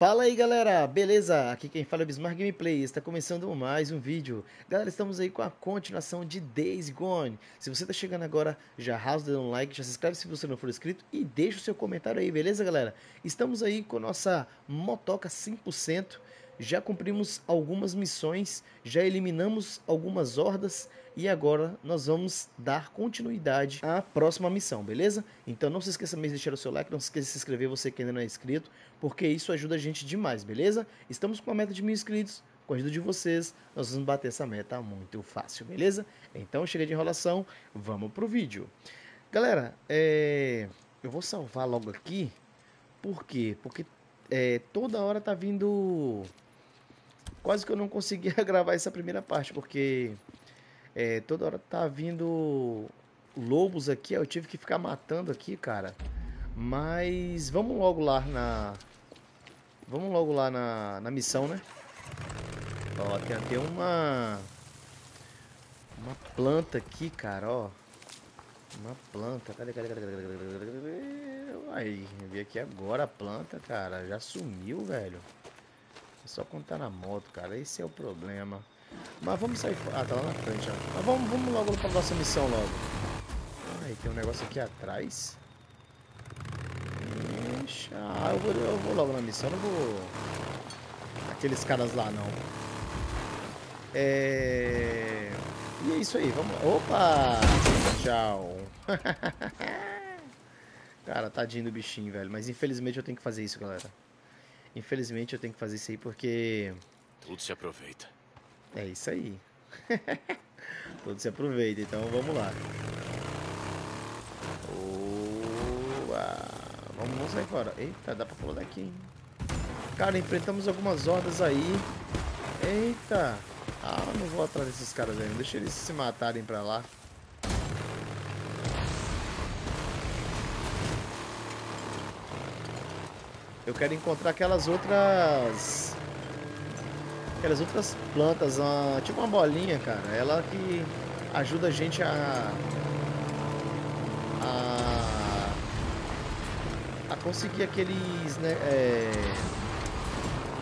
Fala aí galera, beleza? Aqui quem fala é o Bismarck Gameplay, está começando mais um vídeo. Galera, estamos aí com a continuação de Days Gone. Se você está chegando agora, já dedo no like, já se inscreve se você não for inscrito e deixa o seu comentário aí, beleza galera? Estamos aí com nossa motoca 100%, já cumprimos algumas missões, já eliminamos algumas hordas e agora nós vamos dar continuidade à próxima missão, beleza? Então não se esqueça mesmo de deixar o seu like, não se esqueça de se inscrever você que ainda não é inscrito, porque isso ajuda a gente demais, beleza? Estamos com uma meta de mil inscritos, com a ajuda de vocês, nós vamos bater essa meta muito fácil, beleza? Então chega de enrolação, vamos pro vídeo. Galera, é... eu vou salvar logo aqui, por quê? Porque é, toda hora tá vindo... Quase que eu não conseguia gravar essa primeira parte, porque é, toda hora tá vindo lobos aqui, eu tive que ficar matando aqui, cara. Mas vamos logo lá na... Vamos logo lá na, na missão, né? Ó, tem até uma... Uma planta aqui, cara, ó. Uma planta. Cadê, cadê, cadê, cadê? Aí, vi aqui agora a planta, cara. Já sumiu, velho. Só quando tá na moto, cara. Esse é o problema. Mas vamos sair fora. Ah, tá lá na frente, ó. Mas vamos, vamos logo pra nossa missão logo. Ai, tem um negócio aqui atrás. Ixi, ah, eu vou, eu vou logo na missão, não vou... Aqueles caras lá, não. É... E é isso aí, vamos. Opa! Tchau. Cara, tadinho do bichinho, velho. Mas infelizmente eu tenho que fazer isso, galera. Infelizmente eu tenho que fazer isso aí porque... Tudo se aproveita. É isso aí. Tudo se aproveita, então vamos lá. Oa. Vamos, vamos sair fora. Eita, dá pra pular daqui, hein? Cara, enfrentamos algumas hordas aí. Eita. Ah, não vou atrás desses caras aí. Deixa eles se matarem pra lá. Eu quero encontrar aquelas outras aquelas outras plantas, tipo uma bolinha, cara. Ela que ajuda a gente a, a, a conseguir aqueles, né, é,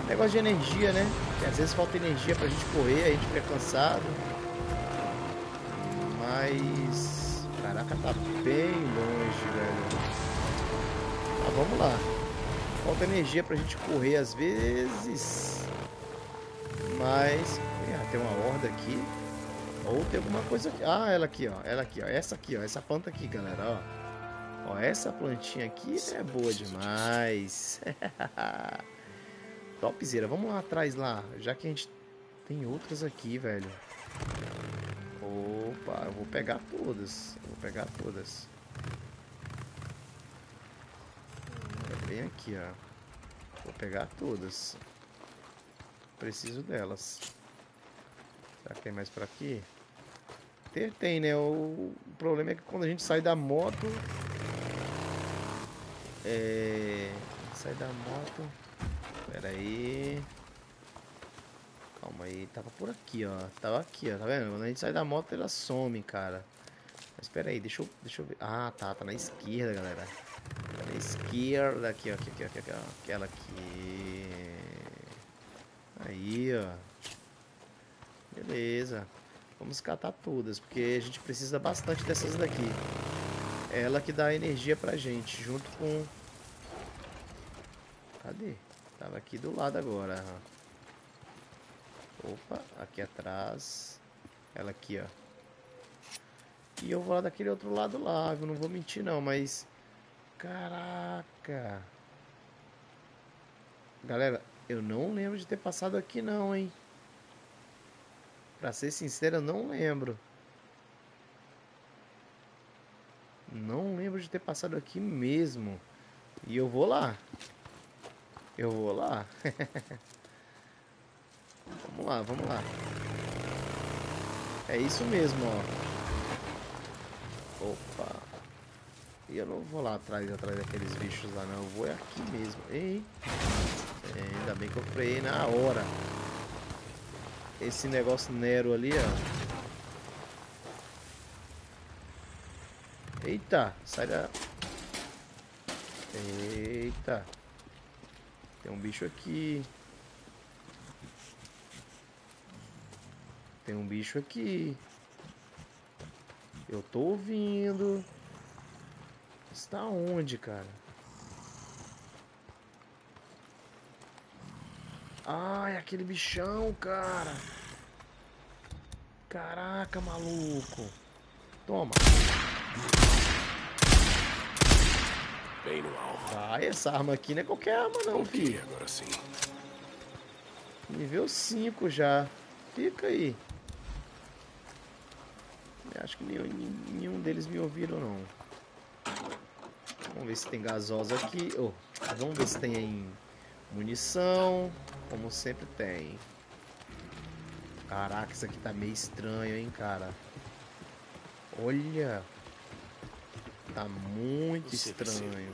negócio de energia, né? Que às vezes falta energia pra gente correr, a gente fica cansado. Mas, caraca, tá bem longe, velho. Mas vamos lá. Falta energia pra gente correr às vezes. Mas é, tem uma horda aqui. Ou tem alguma coisa aqui. Ah, ela aqui, ó. Ela aqui, ó. Essa aqui, ó. Essa planta aqui, galera, ó. Ó, essa plantinha aqui é boa demais. Topzera. Vamos lá atrás lá. Já que a gente tem outras aqui, velho. Opa, eu vou pegar todas. Vou pegar todas. Bem aqui, ó. Vou pegar todas. Preciso delas. Será que tem mais por aqui? Tem, tem, né? O problema é que quando a gente sai da moto... É... Sai da moto... Pera aí... Calma aí, tava por aqui, ó. Tava aqui, ó, tá vendo? Quando a gente sai da moto, ela some, cara. Mas pera aí, deixa eu, deixa eu ver. Ah, tá, tá na esquerda, galera. Na esquerda, aqui, ó, aqui, aqui, aqui, ó. Aquela aqui. Aí, ó. Beleza. Vamos catar todas, porque a gente precisa bastante dessas daqui. É ela que dá energia pra gente, junto com... Cadê? Tava aqui do lado agora. Opa, aqui atrás. Ela aqui, ó. E eu vou lá daquele outro lado lá, eu não vou mentir não, mas... Caraca! Galera, eu não lembro de ter passado aqui não, hein? Pra ser sincero, eu não lembro. Não lembro de ter passado aqui mesmo. E eu vou lá. Eu vou lá. vamos lá, vamos lá. É isso mesmo, ó. Opa. E eu não vou lá atrás, atrás daqueles bichos lá não. Eu vou aqui mesmo. Ei. É, ainda bem que eu freiei na hora. Esse negócio Nero ali, ó. Eita, sai da... Eita. Tem um bicho aqui. Tem um bicho aqui. Eu tô ouvindo. Está onde, cara? Ai, aquele bichão, cara. Caraca, maluco. Toma. Bem no alvo. Vai, essa arma aqui não é qualquer arma não, Ok, filho. agora sim. Nível 5 já. Fica aí. Eu acho que nenhum, nenhum deles me ouviram, não. Vamos ver se tem gasosa aqui. Oh, vamos ver se tem munição. Como sempre tem. Caraca, isso aqui tá meio estranho, hein, cara. Olha. Tá muito Você estranho.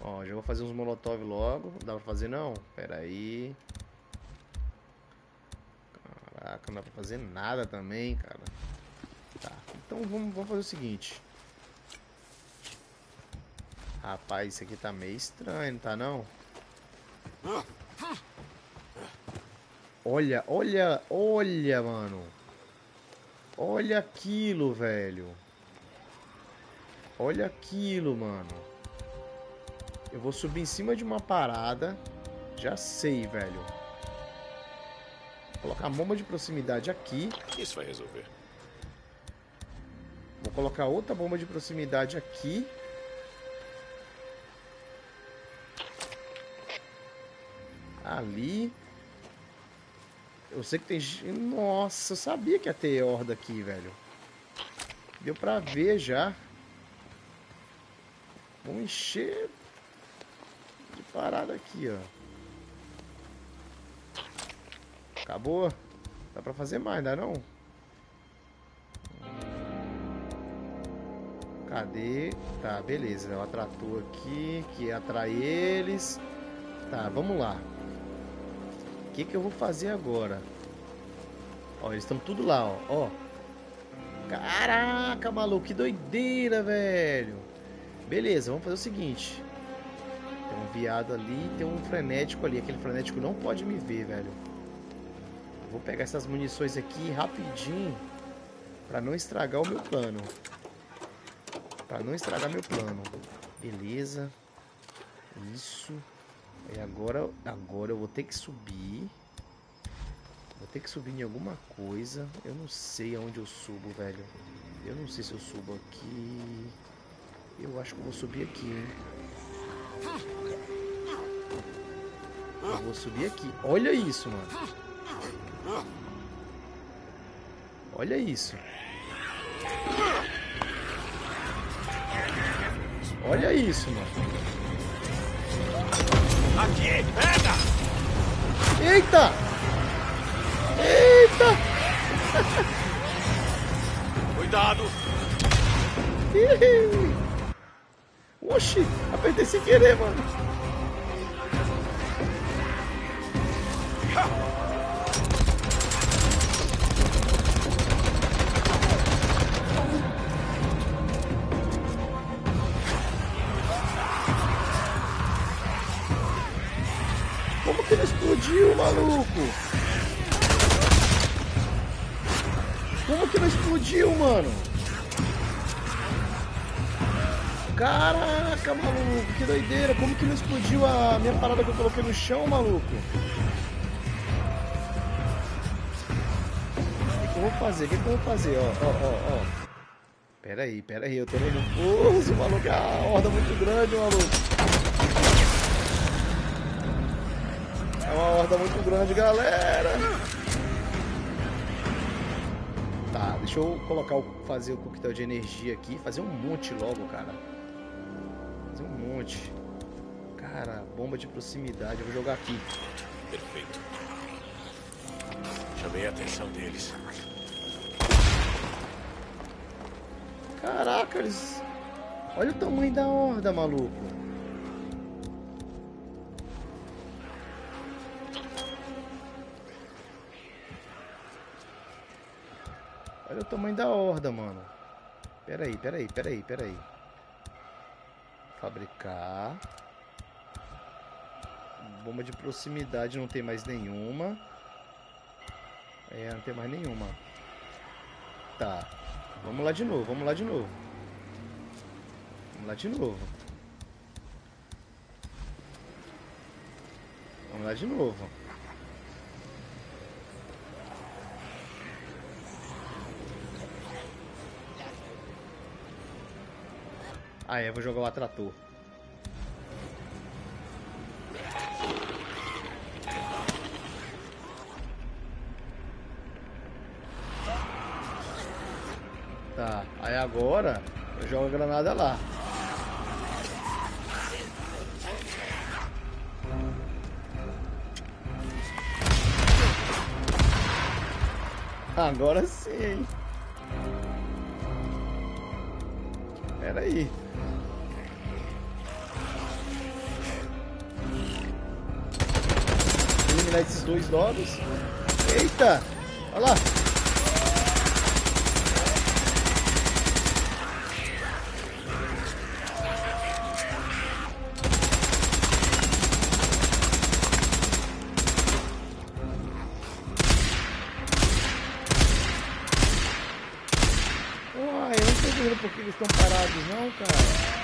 Ó, já vou fazer uns molotov logo. Não dá pra fazer não? Pera aí. Caraca, não dá pra fazer nada também, cara. Tá, então vamos, vamos fazer o seguinte. Rapaz, isso aqui tá meio estranho, tá não? Olha, olha, olha, mano. Olha aquilo, velho. Olha aquilo, mano. Eu vou subir em cima de uma parada. Já sei, velho. Vou colocar a bomba de proximidade aqui. Isso vai resolver. Vou colocar outra bomba de proximidade aqui. Ali. Eu sei que tem. Nossa, eu sabia que ia ter horda aqui, velho. Deu pra ver já. Vamos encher de parada aqui, ó. Acabou? Dá pra fazer mais, dá não? Cadê? Tá, beleza. O atrator aqui, que atrai eles. Tá, vamos lá. O que, que eu vou fazer agora? Ó, eles estão tudo lá, ó. ó. Caraca, maluco, que doideira, velho. Beleza, vamos fazer o seguinte. Tem um viado ali, tem um frenético ali. Aquele frenético não pode me ver, velho. Vou pegar essas munições aqui rapidinho. Pra não estragar o meu plano. Pra não estragar meu plano. Beleza. Isso. E agora, agora eu vou ter que subir. Vou ter que subir em alguma coisa. Eu não sei aonde eu subo, velho. Eu não sei se eu subo aqui. Eu acho que eu vou subir aqui, hein? Eu vou subir aqui. Olha isso, mano. Olha isso. Olha isso, mano. Aqui! Pega! Eita! Eita! Cuidado! Oxi, apertei sem querer, mano. Mano? Caraca, maluco, que doideira. Como que não explodiu a minha parada que eu coloquei no chão, maluco? O que, que eu vou fazer? O que, que eu vou fazer? Ó, ó, ó, ó. Pera aí, pera aí, eu tô nervoso, maluco. É uma horda muito grande, maluco. É uma horda muito grande, galera. Deixa eu colocar o, fazer o coquetel de energia aqui, fazer um monte logo, cara. Fazer um monte. Cara, bomba de proximidade, eu vou jogar aqui. Perfeito. Chamei a atenção deles. Caraca, eles. Olha o tamanho da horda, maluco. Olha o tamanho da horda, mano. Pera aí, pera aí, pera aí, pera aí. Fabricar. Bomba de proximidade não tem mais nenhuma. É, não tem mais nenhuma. Tá. Vamos lá de novo, vamos lá de novo. Vamos lá de novo. Vamos lá de novo. Ah, é, vou jogar o atrator. Tá, aí agora eu jogo a granada lá. Agora sim. Pera aí. Eliminar esses dois novos. Eita! Olha lá. Uai, eu não tô entendendo por que eles estão parados não, cara.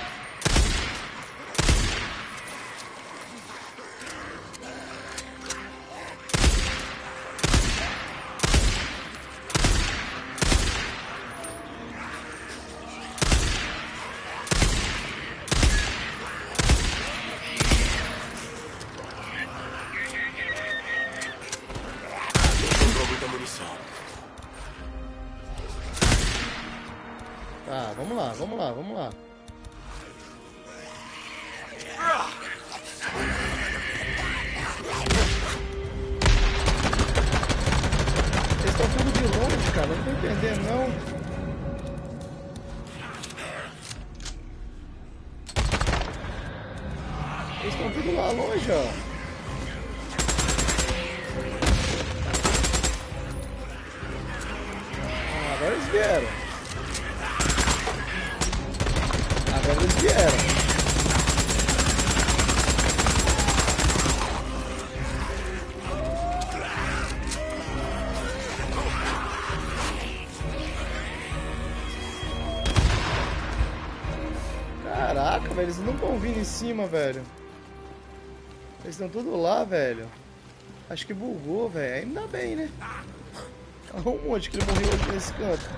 Cima, velho. Eles estão tudo lá, velho. Acho que bugou, velho. Ainda bem, né? Um monte que ele morreu aqui nesse canto.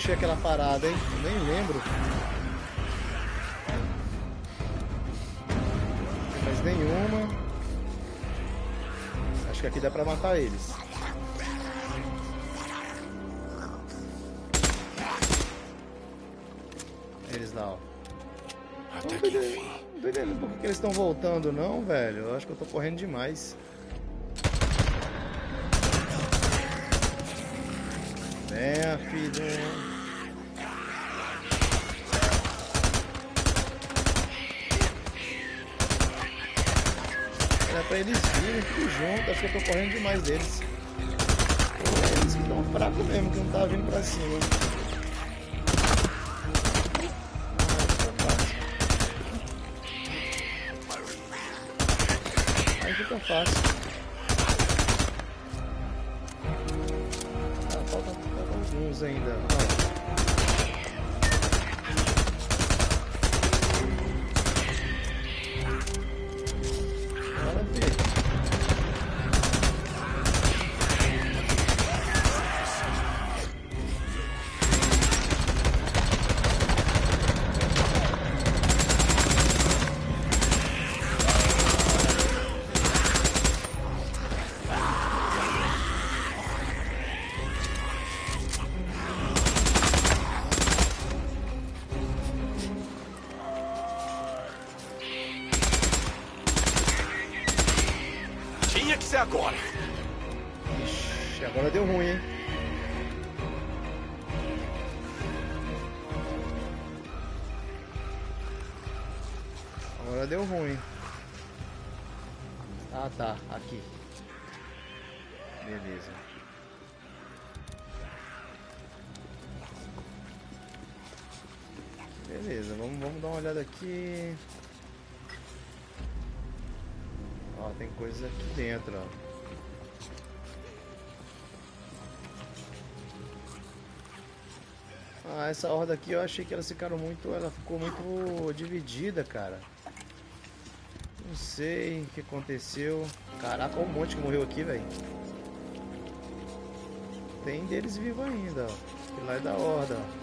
Deixei aquela parada, hein? Nem lembro. Tem mais nenhuma. Acho que aqui dá pra matar eles. Eles lá, ó. Até Não que tô enfim. por que que eles estão voltando, não, velho. Eu acho que eu tô correndo demais. Venha, filho. Acho que eu tô correndo demais deles. Eles estão fracos mesmo, que não tá vindo pra cima. Aí fica fácil. Ah, falta, falta alguns ainda. Uma olhada aqui. Ó, tem coisas aqui dentro, ó. Ah, essa horda aqui eu achei que elas ficaram muito. Ela ficou muito dividida, cara. Não sei o que aconteceu. Caraca, olha um monte que morreu aqui, velho. Tem deles vivos ainda, ó. Que lá é da horda, ó.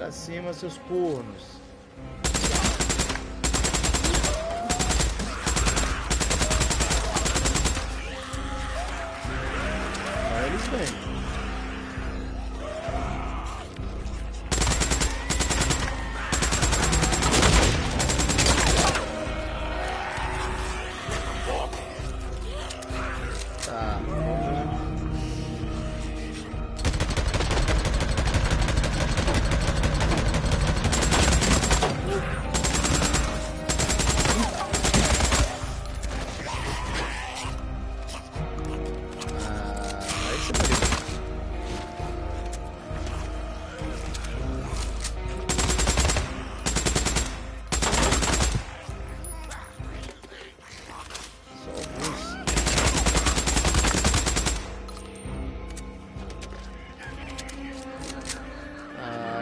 Pra cima, seus cornos.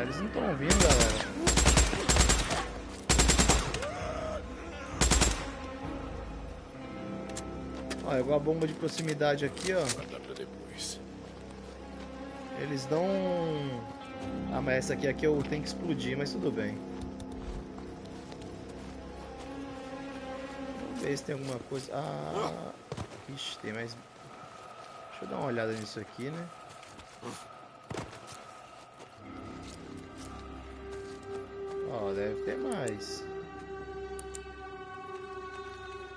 Eles não estão ouvindo, galera. Ó, a bomba de proximidade aqui, ó. Eles dão. Ah, mas essa aqui, aqui eu tenho que explodir, mas tudo bem. Vamos ver se tem alguma coisa. Ah. Ixi, tem mais. Deixa eu dar uma olhada nisso aqui, né? Ter mais.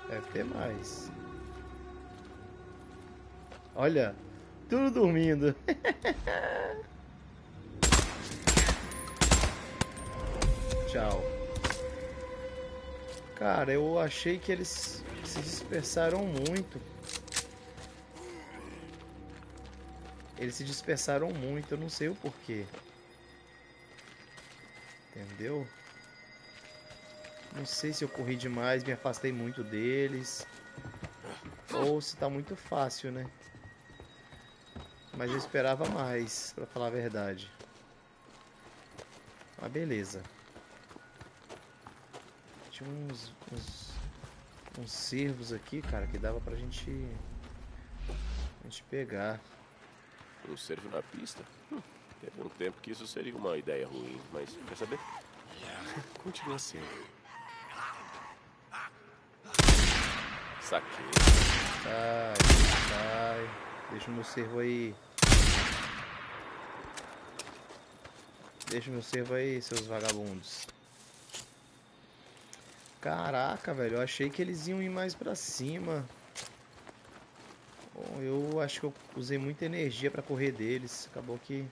Deve ter mais. Olha, tudo dormindo. Tchau. Cara, eu achei que eles se dispersaram muito. Eles se dispersaram muito, eu não sei o porquê. Entendeu? Não sei se eu corri demais, me afastei muito deles. Ou se tá muito fácil, né? Mas eu esperava mais, pra falar a verdade. Mas beleza. Tinha uns, uns, uns cervos aqui, cara, que dava pra gente, a gente pegar. Um servo na pista? Hum, teve um tempo que isso seria uma ideia ruim, mas quer saber? Continua sendo. Saquei. Sai, sai. Deixa o meu servo aí. Deixa o meu servo aí, seus vagabundos. Caraca, velho. Eu achei que eles iam ir mais pra cima. Bom, eu acho que eu usei muita energia pra correr deles. Acabou que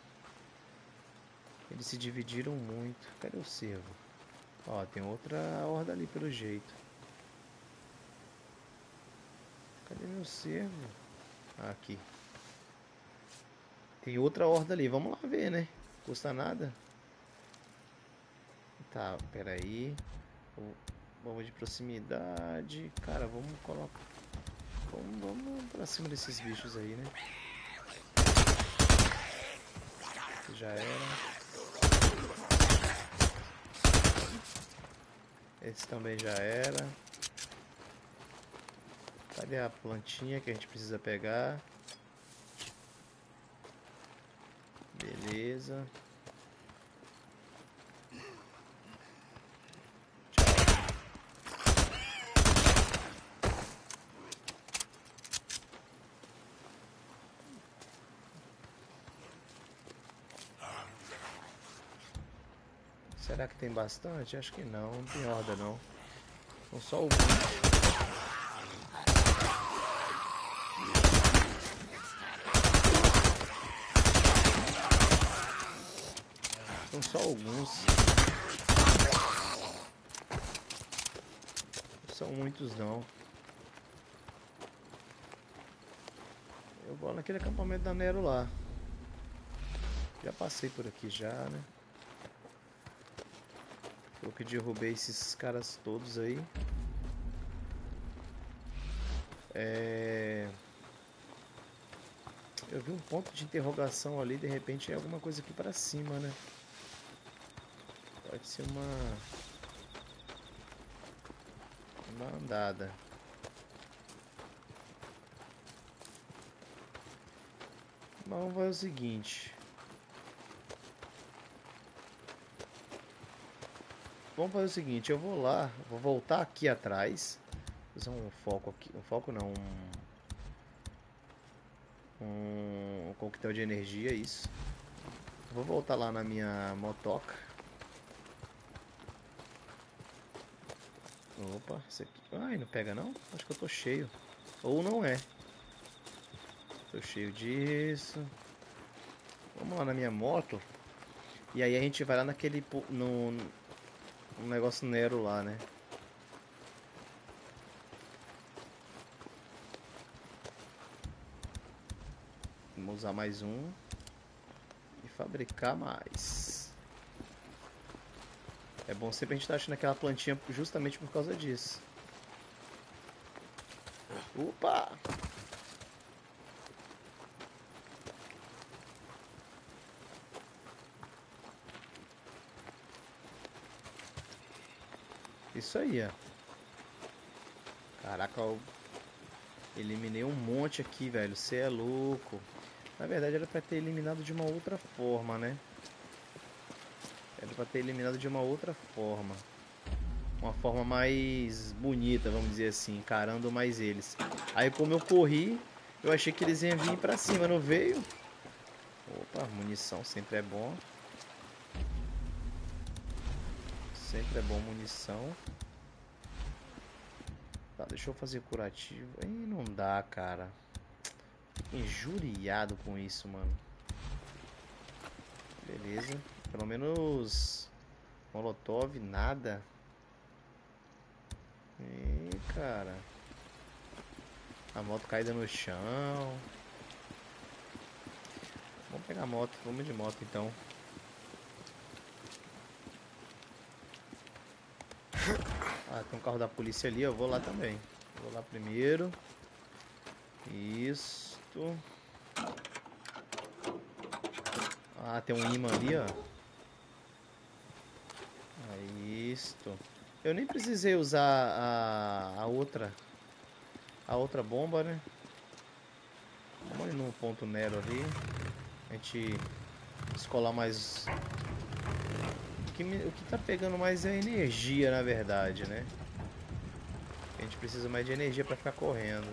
eles se dividiram muito. Cadê o servo? Ó, tem outra horda ali pelo jeito. Cadê meu servo? Ah, aqui. Tem outra horda ali. Vamos lá ver, né? Custa nada. Tá, peraí. Vamos- de proximidade. Cara, vamos colocar. Vamos, vamos pra cima desses bichos aí, né? Já era. Esse também já era. Cadê a plantinha que a gente precisa pegar? Beleza. Será que tem bastante? Acho que não, não tem horda não. São só alguns. São só alguns. Não são muitos não. Eu vou naquele acampamento da Nero lá. Já passei por aqui já, né? Eu que derrubei esses caras todos aí. É... Eu vi um ponto de interrogação ali, de repente é alguma coisa aqui para cima, né? Pode ser uma... Uma andada. Vamos fazer o seguinte. Vamos fazer o seguinte, eu vou lá, vou voltar aqui atrás. Fazer um foco aqui. Um foco não, um, um coquetel de energia, isso. Vou voltar lá na minha motoca. Opa, aqui. Ai, não pega não? Acho que eu tô cheio. Ou não é. Tô cheio disso. Vamos lá na minha moto. E aí a gente vai lá naquele. No, no negócio Nero lá, né? Vamos usar mais um. E fabricar mais. É bom sempre a gente estar tá achando aquela plantinha justamente por causa disso. Opa! Isso aí, ó. Caraca, eu eliminei um monte aqui, velho. Você é louco. Na verdade era pra ter eliminado de uma outra forma, né? Era pra ter eliminado de uma outra forma. Uma forma mais bonita, vamos dizer assim, encarando mais eles. Aí como eu corri, eu achei que eles iam vir pra cima, não veio? Opa, munição sempre é bom. Sempre é bom munição. Tá, deixa eu fazer curativo. Aí não dá, cara. Fico injuriado com isso, mano. Beleza. Pelo menos... Molotov, nada. Ih, cara. A moto caída no chão. Vamos pegar a moto. Vamos de moto, então. Ah, tem um carro da polícia ali, eu vou lá também. Vou lá primeiro. Isto. Ah, tem um imã ali, ó. Aí, isto. Eu nem precisei usar a, a outra. A outra bomba, né? Vamos ali no ponto Nero ali. A gente escolar mais que, me, o que tá pegando mais é energia, na verdade, né? A gente precisa mais de energia para ficar correndo.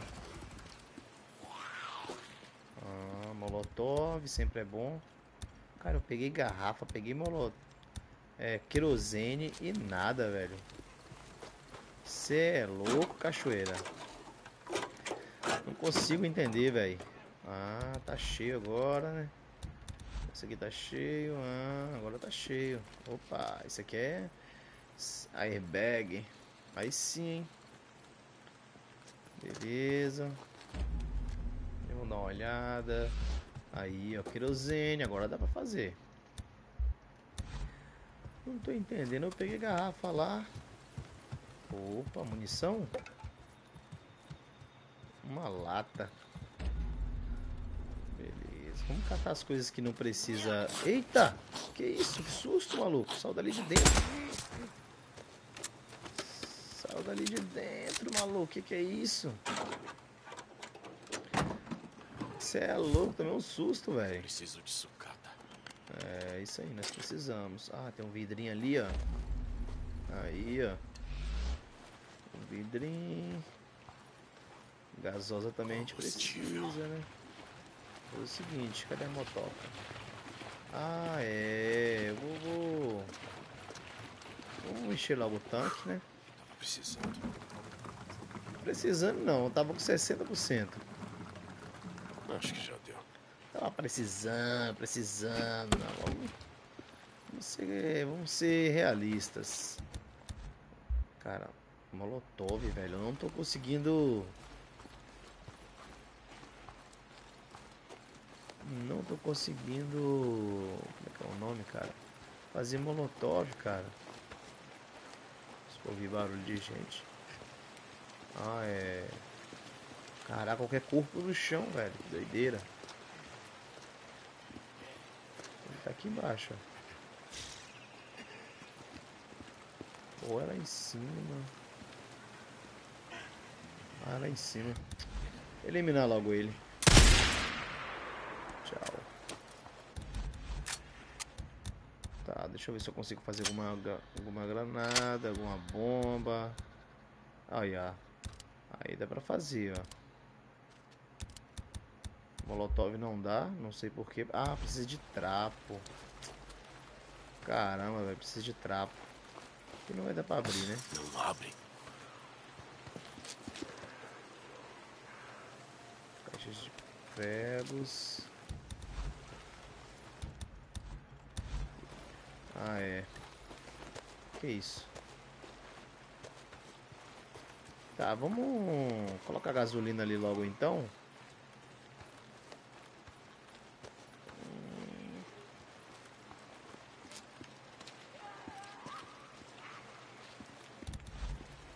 Ah, molotov sempre é bom. Cara, eu peguei garrafa, peguei molotov. É, querosene e nada, velho. Você é louco, cachoeira. Não consigo entender, velho. Ah, tá cheio agora, né? Esse aqui tá cheio. Ah, agora tá cheio. Opa, isso aqui é airbag. Aí sim, hein? Beleza. Vamos dar uma olhada. Aí, ó, querosene. Agora dá pra fazer. Não tô entendendo. Eu peguei garrafa lá. Opa, munição. Uma lata. Vamos catar as coisas que não precisa. Eita! Que isso? Que susto, maluco! Saiu dali de dentro. Saiu dali de dentro, maluco. Que que é isso? Você é louco, também um susto, velho. Preciso sucata. É, isso aí, nós precisamos. Ah, tem um vidrinho ali, ó. Aí, ó. Um vidrinho. Gasosa também a gente precisa, né? Foi o seguinte, cadê a motoca? Ah, é. Eu vou, vou. Vamos encher logo o tanque, né? Tava precisando. Precisando não, tava com 60%. Acho que já. Tava precisando, precisando. Não, vamos, Vamos ser, vamos ser realistas. Cara, Molotov, velho. Eu não tô conseguindo. Não tô conseguindo. Como é que é o nome, cara? Fazer Molotov, cara. Eu ouvir barulho de gente. Ah, é. Caraca, qualquer corpo no chão, velho. Doideira. Ele tá aqui embaixo, ó. Ou é lá em cima. Ah, lá em cima. Eliminar logo ele. Tchau. Tá, deixa eu ver se eu consigo fazer alguma, alguma granada, alguma bomba. Aí, ó. Aí dá pra fazer, ó. Molotov não dá, não sei porquê. Ah, precisa de trapo. Caramba, velho, precisa de trapo. Que não vai dar pra abrir, né? Não abre. Caixas de pregos. Ah, é. Que isso? Tá, vamos colocar gasolina ali logo então.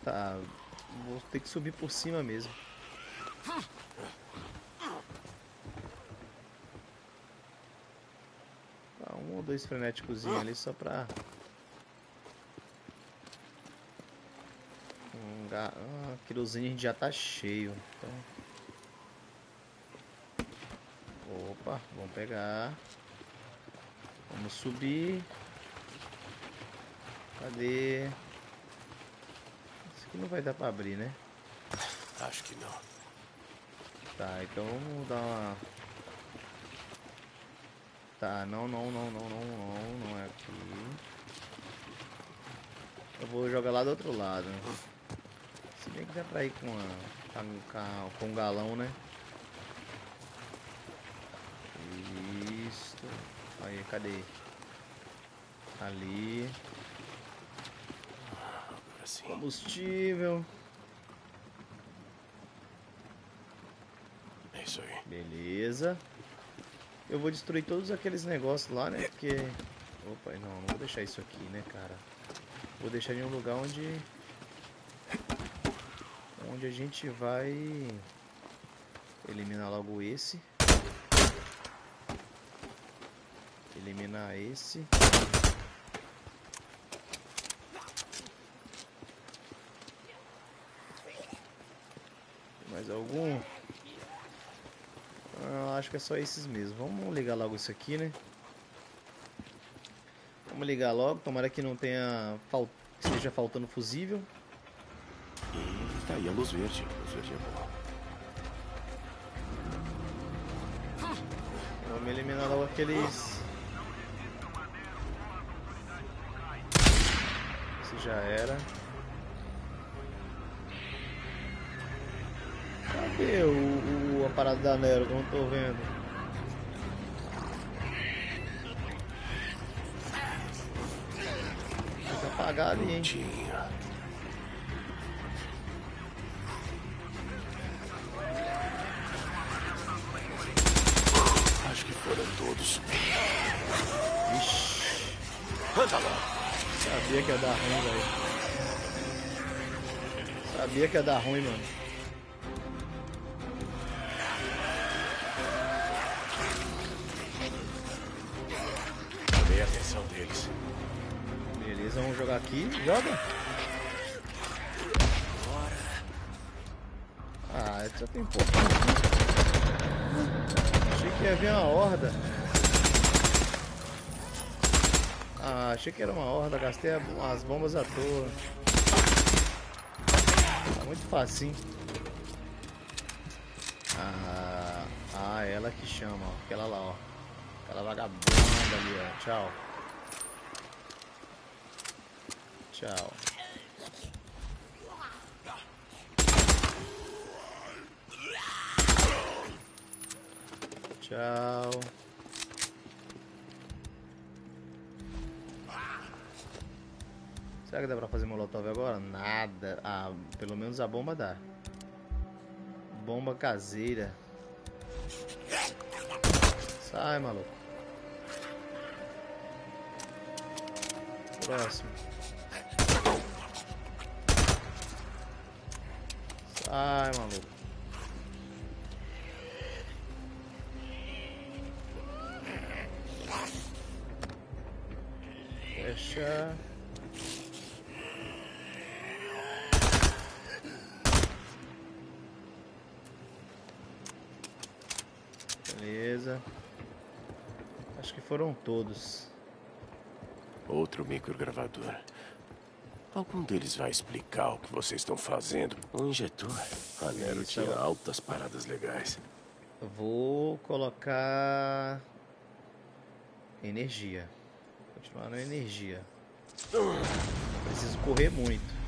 Tá, vou ter que subir por cima mesmo. Tá, um ou dois frenéticos ali só pra... Um ga... Ah, querosene já tá cheio, então... Opa, vamos pegar. Vamos subir. Cadê? Que não vai dar pra abrir, né? Acho que não. Tá, então vamos dar uma... Tá, não, não, não, não, não, não, não é aqui. Eu vou jogar lá do outro lado. Se bem que dá pra ir com, a, com, com um galão, né? Isso. Aí, cadê? Ali assim. Combustível. É isso aí. Beleza. Eu vou destruir todos aqueles negócios lá, né? Porque... Opa, não, não vou deixar isso aqui, né, cara? Vou deixar em um lugar onde... Onde a gente vai... Eliminar logo esse. Eliminar esse. Mais algum? Ah, acho que é só esses mesmo. Vamos ligar logo isso aqui, né? Vamos ligar logo. Tomara que não tenha... Fal... Esteja faltando fusível. E tá aí a luz verde. A luz verde é boa. Vamos eliminar logo aqueles... Esse já era. Cadê o, o, a parada da Nero não tô vendo? Tem que apagar ali, hein? Acho que foram todos. Ixi, Anda lá. sabia que ia dar ruim, velho. Sabia que ia dar ruim, mano. Aqui. Joga. Ah, já tem pouco. Achei que ia vir uma horda. Ah, achei que era uma horda, gastei as bombas à toa. Tá muito facinho. Ah, ah, ela que chama, ó. Aquela lá, ó. Aquela vagabunda ali, ó. Tchau. Tchau. Tchau. Será que dá pra fazer molotov agora? Nada. Ah, pelo menos a bomba dá. Bomba caseira. Sai, maluco. Próximo. Sai, maluco. Fecha. Beleza. Acho que foram todos. Outro microgravador. Algum deles vai explicar o que vocês estão fazendo? Um injetor. A Nero tinha altas paradas legais. Vou colocar energia. Continuar na energia. Preciso correr muito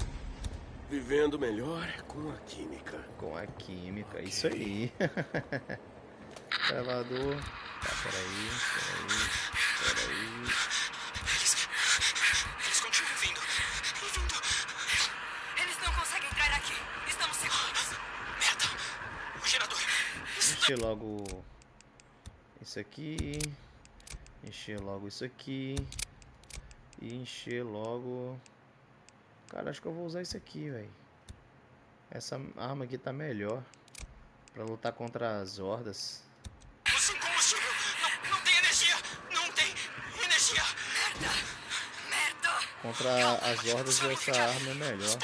Vivendo melhor com a química. com a química. Isso aí. Gravador. Tá, peraí, peraí, peraí. Encher logo isso aqui. Encher logo isso aqui. E encher logo. Cara, acho que eu vou usar isso aqui, velho. Essa arma aqui tá melhor. Pra lutar contra as hordas. O sem combustível. Não, não tem energia. Não tem energia. Merda. Merda. Contra as hordas essa arma é As melhor.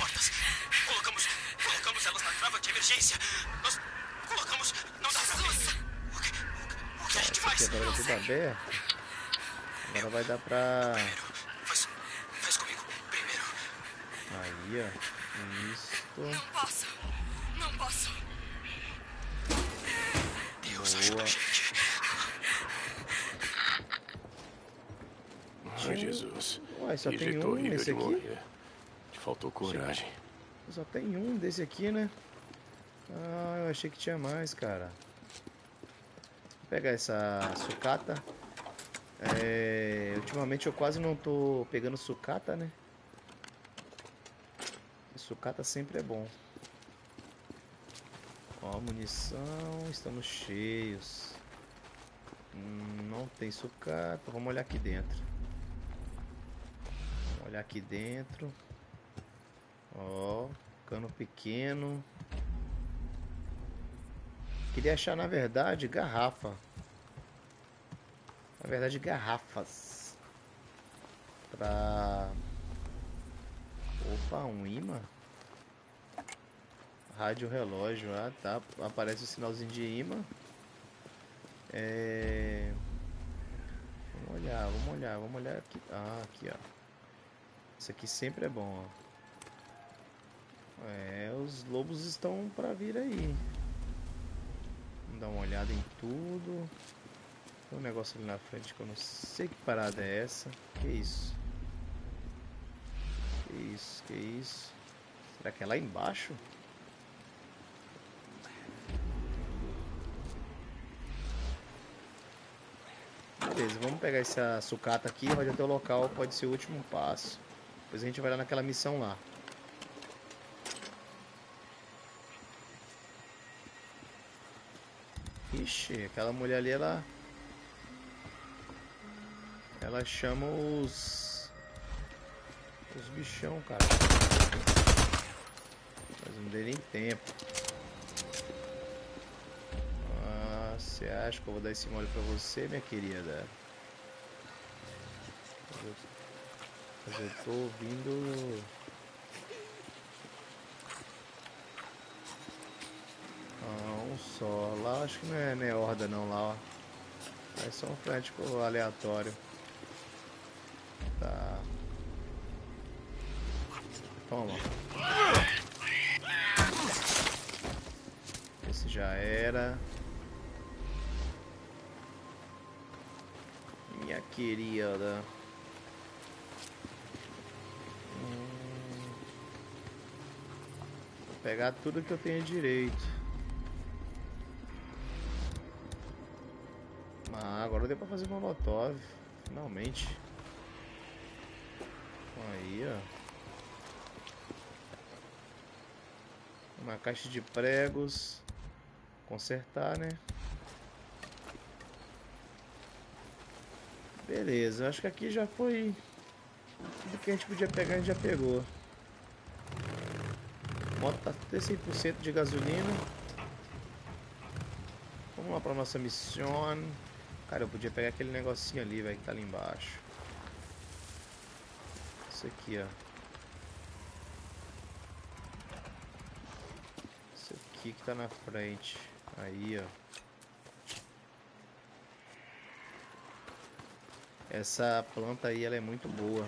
Agora tá tudo aberto. Agora vai dar pra. Faz. Faz comigo. Primeiro. Aí, ó. Isso. Não posso. Não posso. Deus ajuda Boa. a gente. Ai, Jesus. Ué, só que tem um horrível nesse de aqui? morrer. Te faltou coragem. Só tem um desse aqui, né? Ah, eu achei que tinha mais, cara. Pegar essa sucata. É, ultimamente eu quase não tô pegando sucata, né? Sucata sempre é bom. Ó, munição, estamos cheios. Não tem sucata, vamos olhar aqui dentro. Vamos olhar aqui dentro. Ó, cano pequeno. Queria achar, na verdade, garrafa. Na verdade, garrafas. Pra... Opa, um imã. Rádio relógio, ah tá. Aparece o sinalzinho de imã. É... Vamos olhar, vamos olhar, vamos olhar aqui. Ah, aqui ó. Isso aqui sempre é bom, ó. É, os lobos estão pra vir aí. Vamos dar uma olhada em tudo. Tem um negócio ali na frente que eu não sei que parada é essa. Que isso? Que isso? Que isso? Será que é lá embaixo? Beleza, vamos pegar essa sucata aqui, onde até o local pode ser o último passo. Depois a gente vai lá naquela missão lá. Ixi, aquela mulher ali, ela. Ela chama os. Os bichão, cara. Mas não dei nem tempo. Ah, você acha que eu vou dar esse mole pra você, minha querida? Mas eu, mas eu tô ouvindo. Ah, um só. Lá acho que não é, não é horda não lá, ó. É só um frântico aleatório. Tá. Toma. Esse já era. Minha querida. Hum. Vou pegar tudo que eu tenho direito. fazer molotov, finalmente. Aí, ó. Uma caixa de pregos. Consertar, né? Beleza, acho que aqui já foi... Tudo que a gente podia pegar, a gente já pegou. A moto tá até 100% de gasolina. Vamos lá para nossa missão. Cara, eu podia pegar aquele negocinho ali, velho, que tá ali embaixo. Isso aqui, ó. Isso aqui que tá na frente. Aí, ó. Essa planta aí, ela é muito boa.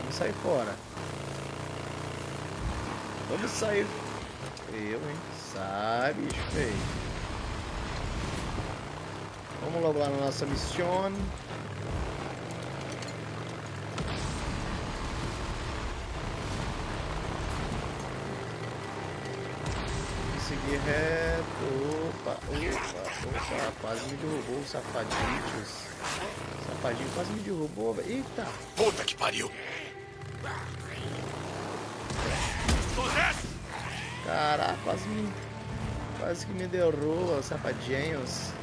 Vamos sair fora. Vamos sair. Eu, hein? Sai, bicho feio. Vamos logo lá na nossa missão. Seguir reto. Opa, opa, opa. Quase me derrubou o safaditos. Safadinho quase me derrubou. Eita! Puta que pariu! Caraca, quase me. Quase que me derruba, safadinhos.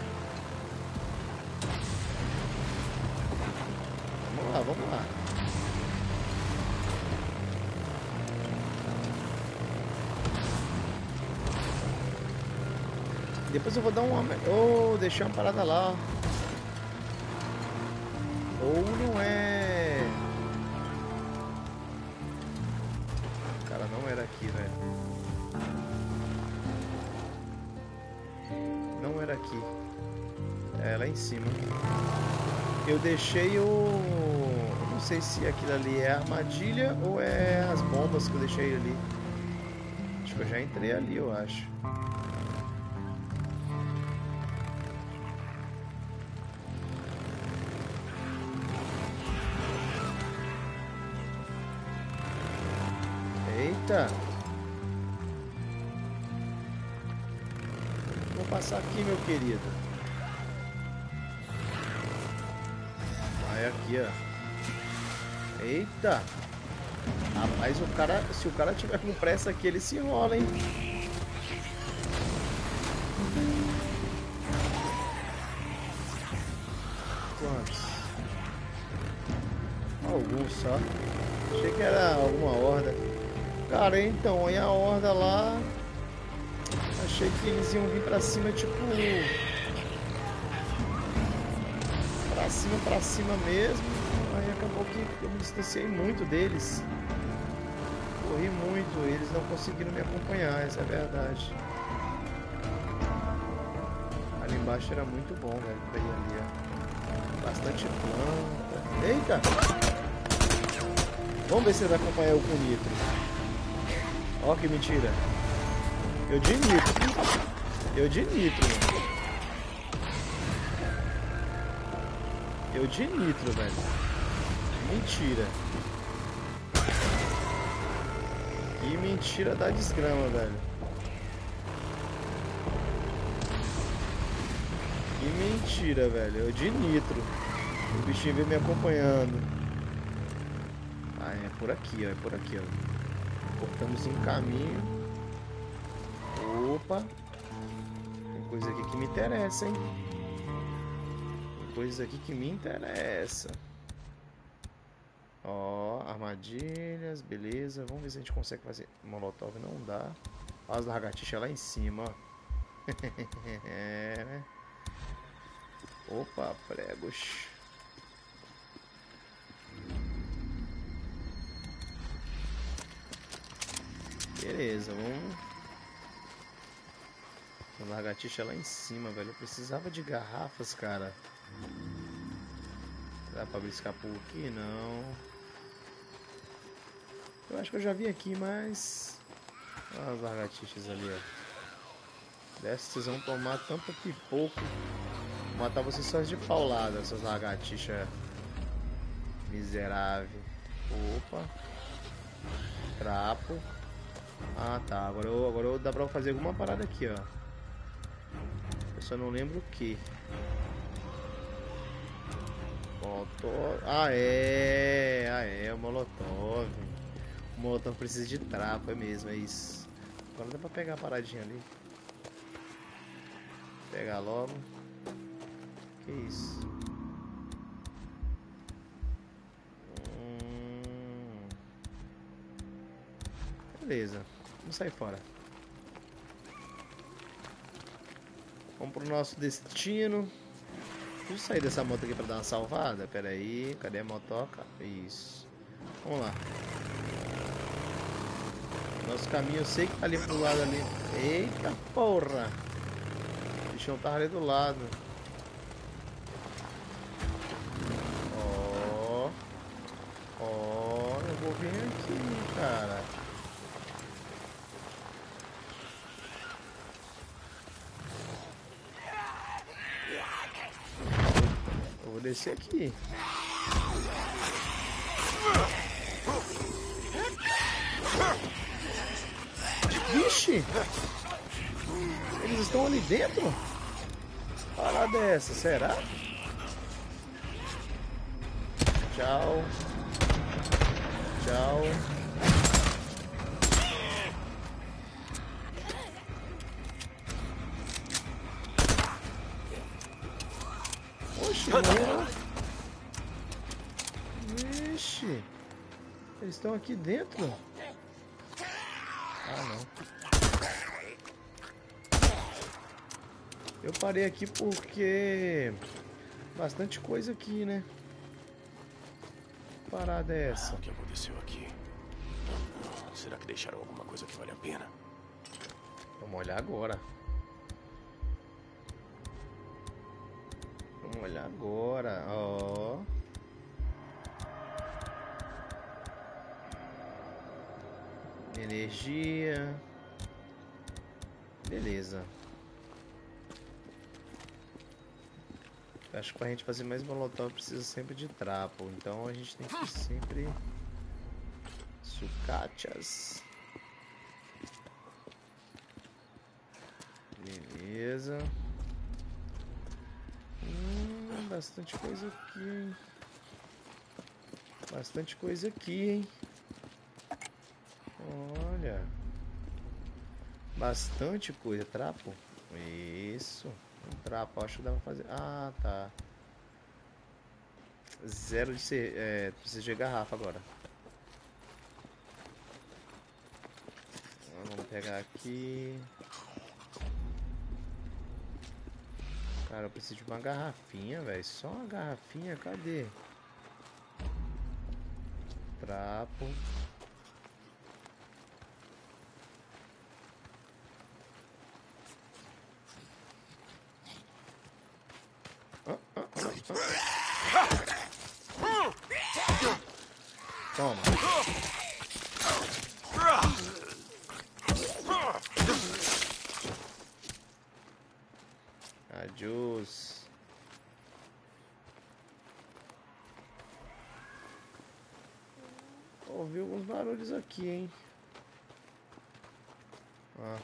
Lá, vamos lá. Depois eu vou dar uma. Oh, deixei uma parada lá. Ou não é. Cara, não era aqui, velho. Não era aqui. É lá em cima. Eu deixei o. Sei se aquilo ali é armadilha ou é as bombas que eu deixei ali. Acho que eu já entrei ali, eu acho. Eita! Vou passar aqui, meu querido. Vai aqui, ó. Eita! Rapaz, o cara, se o cara tiver com pressa aqui, ele se enrola, hein? Quantos? Alguns só. Achei que era alguma horda. Cara, então, aí a horda lá. Achei que eles iam vir pra cima, tipo. Pra cima, pra cima mesmo. Que eu me distanciei muito deles. Corri muito, eles não conseguiram me acompanhar, essa é a verdade. Ali embaixo era muito bom, velho, pra ir ali, ó. Bastante planta. Eita! Vamos ver se vai acompanhar o com nitro. Ó que mentira. Eu de nitro. Eu de nitro, mano. Eu de nitro, velho. Mentira. Que mentira da desgrama, velho. Que mentira, velho. Eu de nitro. O bichinho veio me acompanhando. Ah, é por aqui, ó. É por aqui, ó. Cortamos um caminho. Opa. Tem coisa aqui que me interessa, hein? Tem coisa aqui que me interessa. Armadilhas, beleza. Vamos ver se a gente consegue fazer molotov. Não dá. Olha as lagartixas lá em cima, é, né? Opa, pregos. Beleza, vamos. A lagartixa lá em cima, velho. Eu precisava de garrafas, cara. Dá pra briscar por aqui? Não. Eu acho que eu já vi aqui, mas. Olha as lagartixas ali, ó. Dessa vocês vão tomar tanto pipoco. Vou matar vocês só de paulada, essas lagartixas. Miserável. Opa. Trapo. Ah, tá. Agora, eu, agora eu, dá pra fazer alguma parada aqui, ó. Eu só não lembro o que. Molotov. Ah, é. Ah, é. O Molotov. O Molotov precisa de trapo, é mesmo, é isso. Agora dá pra pegar a paradinha ali. Pegar logo. Que isso? Hum. Beleza, vamos sair fora. Vamos pro nosso destino. Deixa eu sair dessa moto aqui pra dar uma salvada. Pera aí, cadê a motoca? Isso. Vamos lá. Nosso caminho eu sei que tá ali pro lado ali. Eita porra! O bichão tava ali do lado. Ó. Ó, eu vou vir aqui, cara. Eu vou descer aqui. Vixe! Eles estão ali dentro? Parada é essa, será? Tchau. Tchau. Oxe, morreu. Vixe. Eles estão aqui dentro? Parei aqui porque... Bastante coisa aqui, né? Que parada é essa? O que aconteceu aqui? Será que deixaram alguma coisa que vale a pena? Vamos olhar agora. Vamos olhar agora, ó. Energia. Beleza. Acho que pra gente fazer mais molotov precisa sempre de trapo. Então a gente tem que sempre... Sucachas. Beleza. Hum, bastante coisa aqui, hein? Bastante coisa aqui, hein? Olha. Bastante coisa. Trapo? Isso. Um trapo, acho que dá pra fazer. Ah, tá. Zero de ser. É, precisa de garrafa agora. Vamos pegar aqui. Cara, eu preciso de uma garrafinha, velho. Só uma garrafinha, cadê? Trapo. Ah, ah, ah, ah. Toma. Adiós. Ouvi aqui, hein? Ah.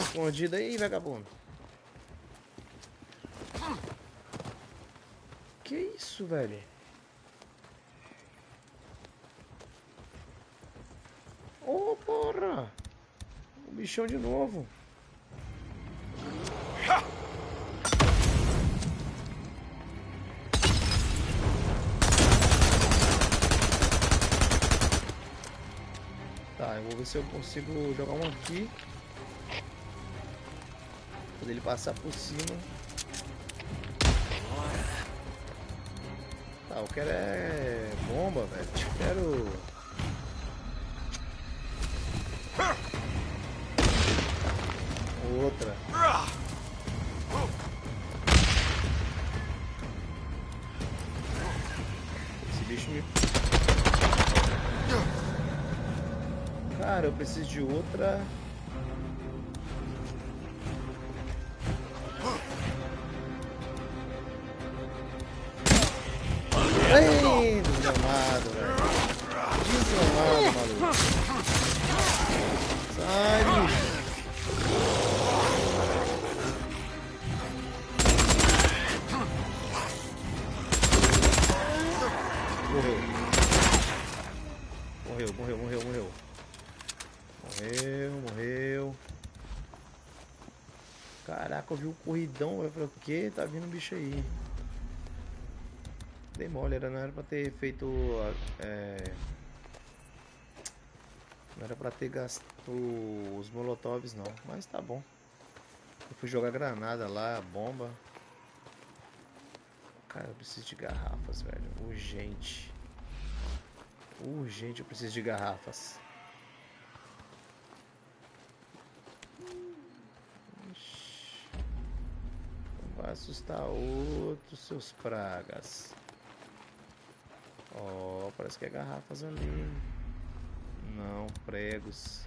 Escondido aí, vagabundo. Que isso, velho? Ô, oh, porra! O bichão de novo. Se eu consigo jogar um aqui. Quando ele passar por cima. Tá, eu quero é bomba, velho. Eu quero. Preciso de outra. Vi o corridão. Eu falei, que? Tá vindo um bicho aí. Dei mole, era, não era pra ter feito. É... Não era pra ter gasto os molotovs não, mas tá bom. Eu fui jogar granada lá, bomba. Cara, eu preciso de garrafas, velho. Urgente. Urgente, eu preciso de garrafas. Vai assustar outros seus pragas. Ó, oh, parece que é garrafas ali. Não, pregos.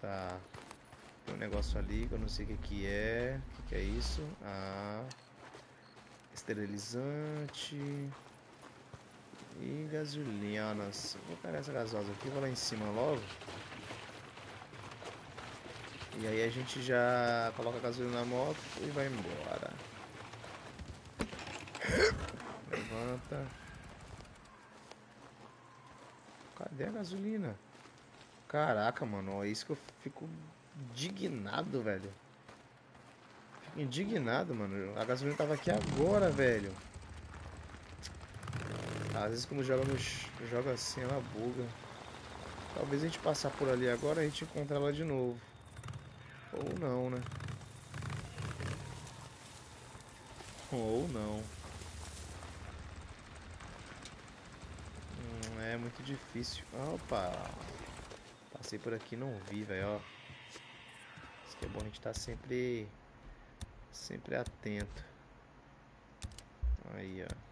Tá. Tem um negócio ali que eu não sei o que, que é. O que, que é isso? Ah. Esterilizante. E gasolinas. Vou pegar essa gasosa aqui, vou lá em cima logo. E aí a gente já coloca a gasolina na moto e vai embora. Levanta. Cadê a gasolina? Caraca, mano, é isso que eu fico indignado, velho. Fico indignado, mano. A gasolina tava aqui agora, velho. Às vezes como joga, no, joga assim, ela buga. Talvez a gente passar por ali agora a gente encontre ela de novo. Ou não, né? Ou não. Hum, é muito difícil. Opa! Passei por aqui não vi, velho. Isso que é bom a gente estar tá sempre... Sempre atento. Aí, ó.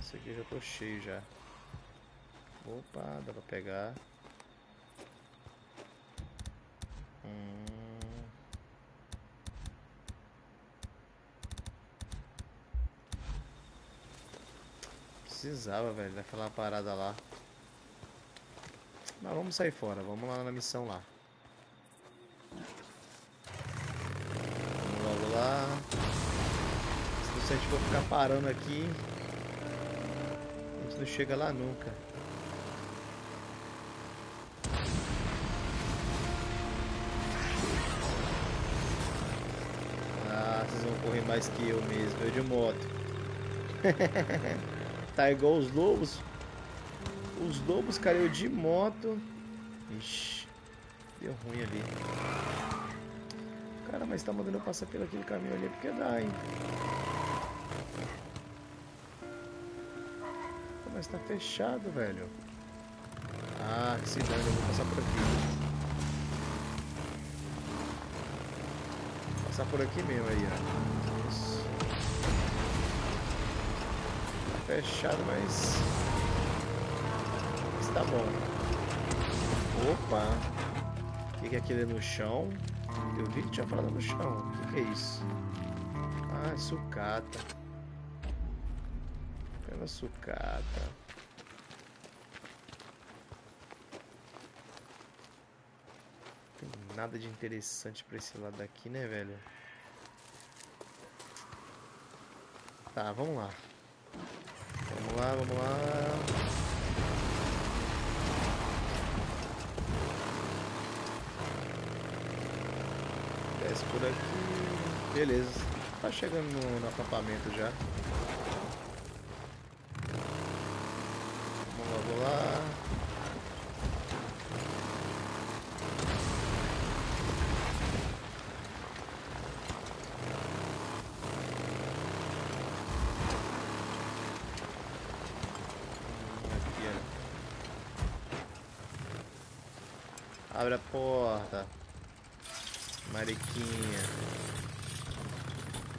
Isso aqui eu já tô cheio já. Opa, dá pra pegar. Hum. Precisava, velho, daquela parada lá. Mas vamos sair fora, vamos lá na missão lá. Vamos logo lá. Se a gente for ficar parando aqui, a gente não chega lá nunca. correr mais que eu mesmo, eu de moto. tá igual os lobos. Os lobos, cara, eu de moto. Ixi, deu ruim ali. Cara, mas tá mandando eu passar pelo aquele caminho ali porque dá, hein. Mas tá fechado, velho. Ah, que se dane, eu vou passar por aqui. passar por aqui mesmo aí, ó. Isso. Tá fechado, mas... mas tá bom. Opa! O que, é aquele no chão? Eu vi que tinha falado no chão. O que, é isso? Ah, sucata. Pela sucata. nada de interessante pra esse lado daqui, né, velho? Tá, vamos lá. Vamos lá, vamos lá. Desce por aqui. Beleza. Tá chegando no, no acampamento já. Vamos logo lá. Abre a porta. Mariquinha.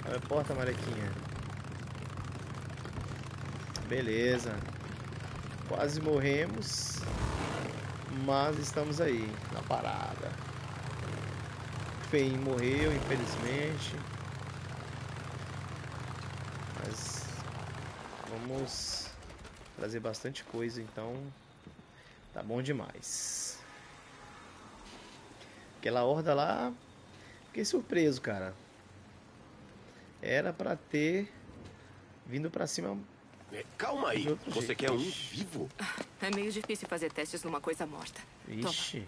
Abre a porta, Mariquinha. Beleza. Quase morremos. Mas estamos aí, na parada. Fein morreu, infelizmente. Mas vamos trazer bastante coisa, então tá bom demais. Aquela horda lá Fiquei surpreso, cara. Era pra ter vindo pra cima. É, calma aí. Você jeito. quer um Ixi. vivo? É meio difícil fazer testes numa coisa morta. Ixi.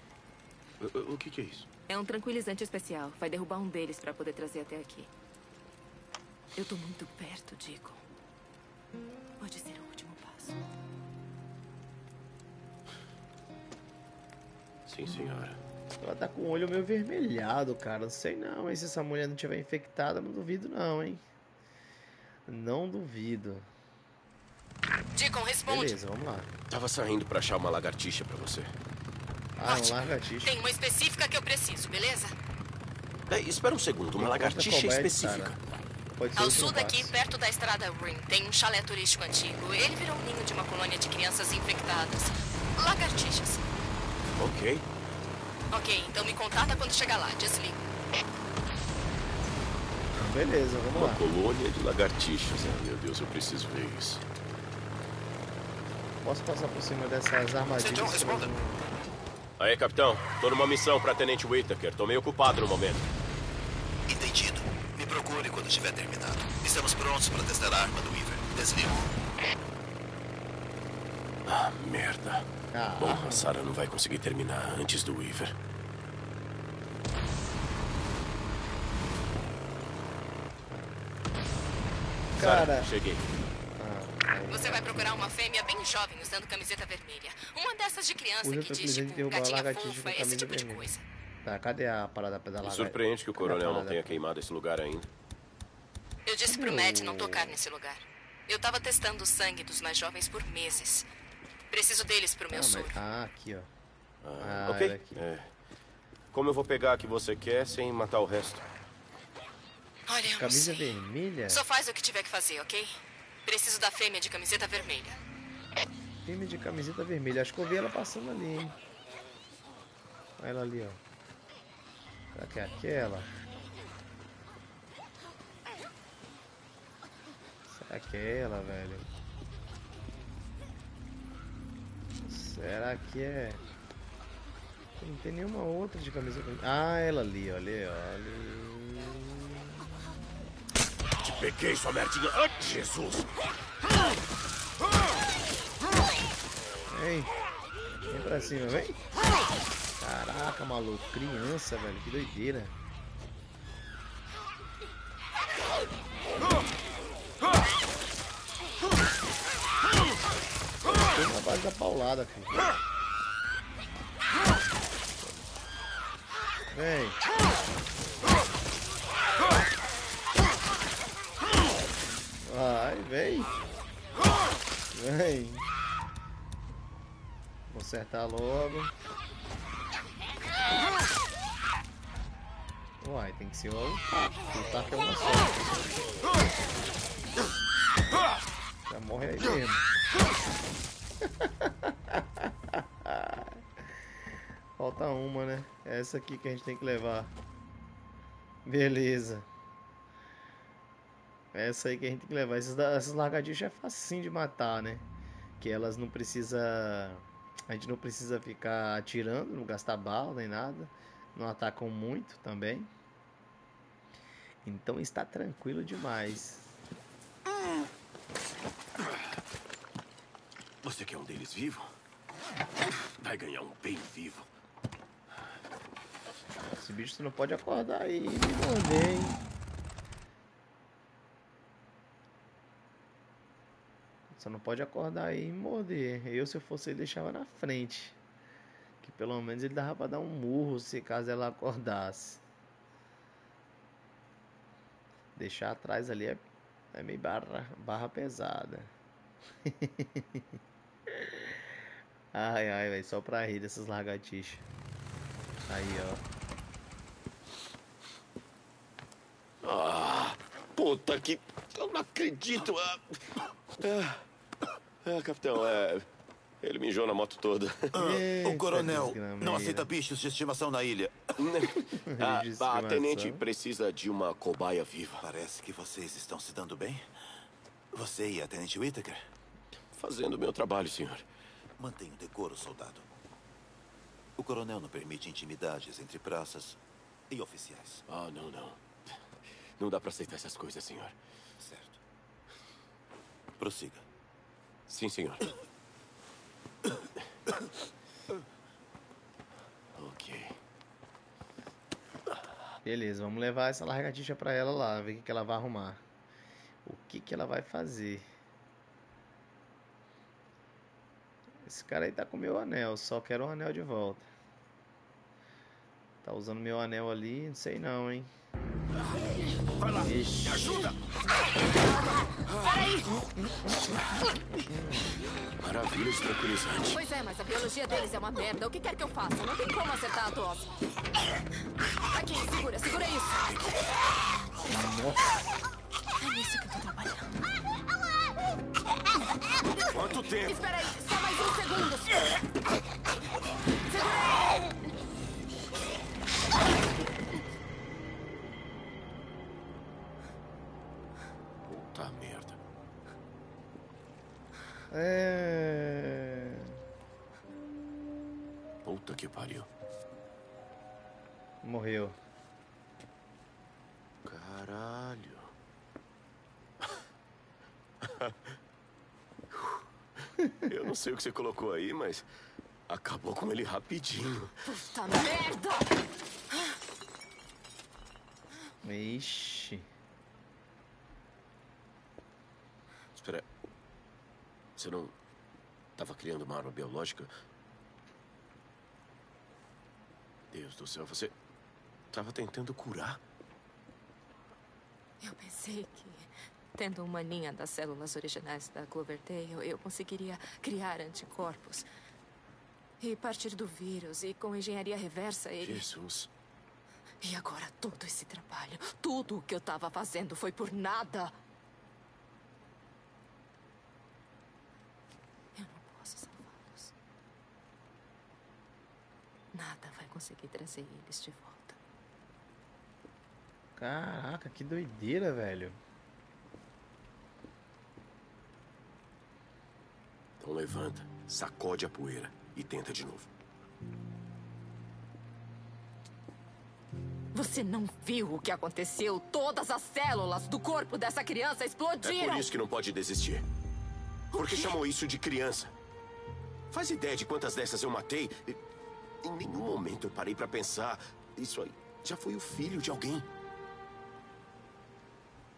O, o que, que é isso? É um tranquilizante especial. Vai derrubar um deles pra poder trazer até aqui. Eu tô muito perto, Dico. Pode ser o último passo. Sim, senhora. Ela tá com o olho meio vermelhado, cara. Não sei não, hein? Se essa mulher não tiver infectada, não duvido não, hein? Não duvido. Deacon, responde. Beleza, vamos lá. Tava saindo pra achar uma lagartixa pra você. Ah, um Ótimo. lagartixa. Tem uma específica que eu preciso, beleza? É, espera um segundo. Uma lagartixa coberto, específica. cara. Pode ser Ao sul daqui, passo. perto da estrada Ring, tem um chalé turístico antigo. Ele virou um ninho de uma colônia de crianças infectadas. Lagartixas. Ok. Ok, então me contata quando chegar lá. Desligo. Beleza, vamos Uma lá. colônia de lagartixas. Ah, meu Deus, eu preciso ver isso. Posso passar por cima dessas armadilhas? Responda. Aí, capitão. Tô numa missão pra Tenente Whittaker. Tô meio ocupado no momento. Entendido. Me procure quando estiver terminado. Estamos prontos para testar a arma do Weaver. Desligo. Ah, merda. Ah, Bom, a Sarah não vai conseguir terminar antes do Weaver. cara. Sarah, cheguei. Você vai procurar uma fêmea bem jovem usando camiseta vermelha. Uma dessas de criança Usa que diz tipo gatinha fofa, com esse tipo de vermelha. coisa. tá, cadê a parada da Me lagartixa? surpreende que o coronel não tenha queimado esse lugar ainda. Eu disse pro Matt não tocar nesse lugar. Eu tava testando o sangue dos mais jovens por meses. Preciso deles pro meu Ah, soro. mas- ah, aqui, ó. Ah, Ah, ok. aqui. É. Como eu vou pegar a que você quer sem matar o resto? Olha, eu não Camisa sei. vermelha? Só faz o que tiver que fazer, ok? Preciso da fêmea de camiseta vermelha. Time de camiseta vermelha. Acho que eu vi ela passando ali, hein? Olha ela ali, ó. Será que é aquela? Será que é ela, velho? Será que é? Não tem nenhuma outra de camisa. Ah, ela ali, olha, olha. Te peguei, sua merdinha. Ai, Jesus! Vem. Vem pra cima, vem. Caraca, maluco. Criança, velho. Que doideira. Foi na base da paulada, filho. Vem. Vai, vem. Vem. Vou acertar logo. Uai, tem que ser o taco. O taco é uma só. Já morre aí mesmo. Falta uma, né? Essa aqui que a gente tem que levar. Beleza. Essa aí que a gente tem que levar. Essas, essas lagartixas é facinho de matar, né? Que elas não precisa. A gente não precisa ficar atirando, não gastar bala nem nada. Não atacam muito também. Então está tranquilo demais. Você quer um deles vivo? Vai ganhar um bem vivo. Esse bicho você não pode acordar e me morder, hein? Você não pode acordar e morder. Eu, se eu fosse deixava na frente. Que pelo menos ele dava pra dar um murro se caso ela acordasse. Deixar atrás ali é, é meio barra, barra pesada. ai, ai. Só pra rir dessas lagartixas. Aí, ó. Ah, puta que. Eu não acredito. Ah, ah, ah, capitão, é. Ele mijou na moto toda. Eita, o coronel não aceita bichos de estimação na ilha. Ah, a estimação. tenente precisa de uma cobaia viva. Parece que vocês estão se dando bem. Você e a Tenente Whittaker Fazendo o meu trabalho, senhor. mantenham decoro, soldado. O coronel não permite intimidades entre praças E oficiais. Ah, não, não. Não dá pra aceitar essas coisas, senhor. Certo. Prossiga. Sim, senhor. ok. Beleza, vamos levar essa largatixa pra ela lá, ver o que, ela vai arrumar. O que, que ela vai fazer. Esse cara aí tá com meu anel, só quero o anel de volta. Tá usando meu anel ali, não sei não, hein. Vai lá, Ixi. me ajuda! Maravilha de tranquilizante. Pois é, mas a biologia deles é uma merda. O que quer que eu faça? Não tem como acertar a tosse. Aqui, sei o que você colocou aí, mas acabou com ele rapidinho. Puta merda. Ixi. Espera. Você não estava criando uma arma biológica? Deus do céu, você estava tentando curar? Eu pensei que, tendo uma linha das células originais da Cloverdale, eu conseguiria criar anticorpos. E partir do vírus, e com engenharia reversa, ele... Jesus. E agora todo esse trabalho, tudo o que eu estava fazendo foi por nada. Eu não posso salvá-los. Nada vai conseguir trazer eles de volta. Caraca, que doideira, velho. Então levanta, sacode a poeira e tenta de novo. Você não viu o que aconteceu? Todas as células do corpo dessa criança É explodiram. por isso que não pode desistir. Porque chamou isso de criança. Faz ideia de quantas dessas eu matei? Em nenhum momento eu parei pra pensar. Isso aí já foi o filho de alguém.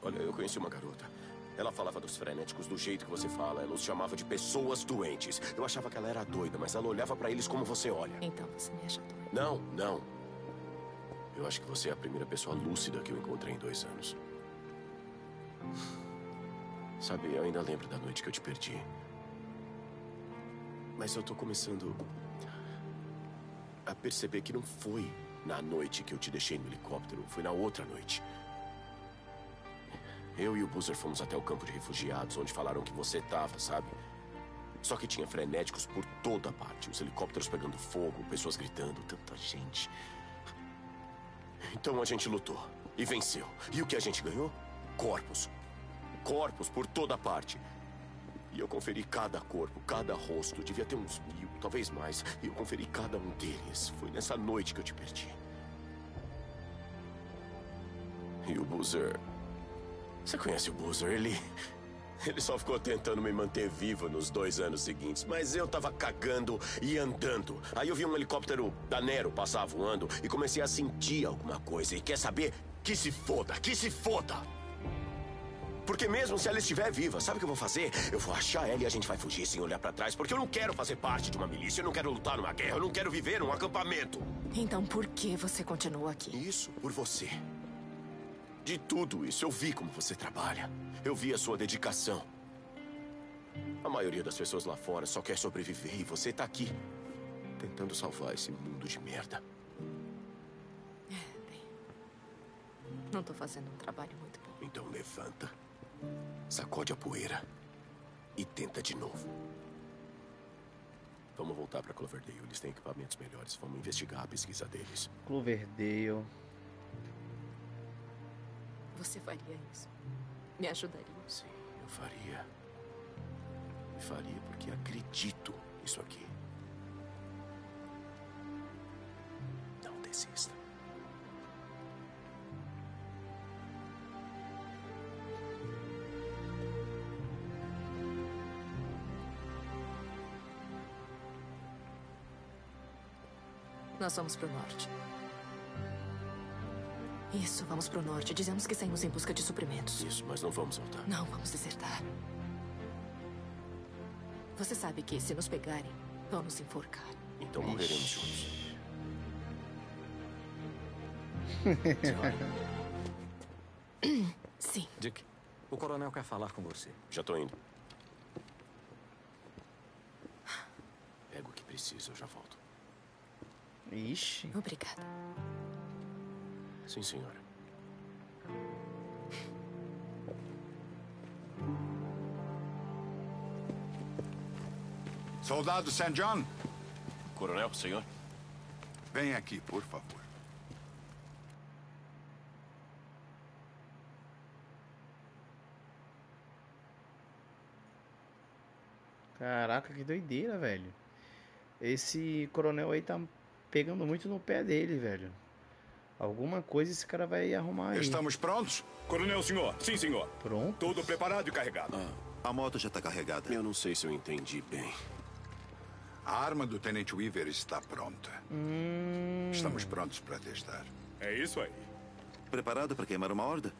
Olha, eu conheci uma garota. Ela falava dos frenéticos do jeito que você fala. Ela os chamava de pessoas doentes. Eu achava que ela era doida, mas ela olhava pra eles como você olha. Então você me acha doido. Não, não. Eu acho que você é a primeira pessoa lúcida que eu encontrei em dois anos. Sabe, eu ainda lembro da noite que eu te perdi. Mas eu tô começando a perceber que não foi na noite que eu te deixei no helicóptero, foi na outra noite. Eu e o Boozer fomos até o campo de refugiados, onde falaram que você tava, sabe? Só que tinha frenéticos por toda parte. Os helicópteros pegando fogo, pessoas gritando, tanta gente. Então a gente lutou e venceu. E o que a gente ganhou? Corpos. Corpos por toda parte. E eu conferi cada corpo, cada rosto. Devia ter uns mil, talvez mais. E eu conferi cada um deles. Foi nessa noite que eu te perdi. E o Boozer. Você conhece o Boozer? Ele. Ele só ficou tentando me manter vivo nos dois anos seguintes, mas eu tava cagando e andando. Aí eu vi um helicóptero da Nero passar voando e comecei a sentir alguma coisa. E quer saber? Que se foda, que se foda! Porque mesmo se ela estiver viva, sabe o que eu vou fazer? Eu vou achar ela e a gente vai fugir sem olhar pra trás, porque eu não quero fazer parte de uma milícia, eu não quero lutar numa guerra, eu não quero viver num acampamento. Então por que você continua aqui? Isso por você. De tudo isso, eu vi como você trabalha. Eu vi a sua dedicação. A maioria das pessoas lá fora só quer sobreviver e você tá aqui, tentando salvar esse mundo de merda. É, bem. Não tô fazendo um trabalho muito bom. Então levanta, sacode a poeira e tenta de novo. Vamos voltar pra Cloverdale. Eles têm equipamentos melhores. Vamos investigar a pesquisa deles. Cloverdale. Você faria isso? Me ajudaria? Sim, eu faria. Eu faria porque acredito nisso aqui. Não desista. Nós vamos para o norte. Isso, vamos pro norte. Dizemos que saímos em busca de suprimentos. Isso, mas não vamos voltar. Não, vamos desertar. Você sabe que se nos pegarem, vão nos enforcar. Então morreremos juntos. Sim. Dick, o coronel quer falar com você. Já tô indo. Pego o que precisa, eu já volto. Ixi. Obrigada. Sim, senhora. Soldado St. John, Coronel, senhor? vem aqui, por favor. Caraca, que doideira, velho. Esse coronel aí tá pegando muito no pé dele, velho. Alguma coisa esse cara vai arrumar aí. Estamos prontos? Coronel, senhor. Sim, senhor. Pronto. Tudo preparado e carregado. A moto já está carregada. Eu não sei se eu entendi bem. A arma do Tenente Weaver está pronta. Hum, Estamos prontos para testar. É isso aí. Preparado para queimar uma horda?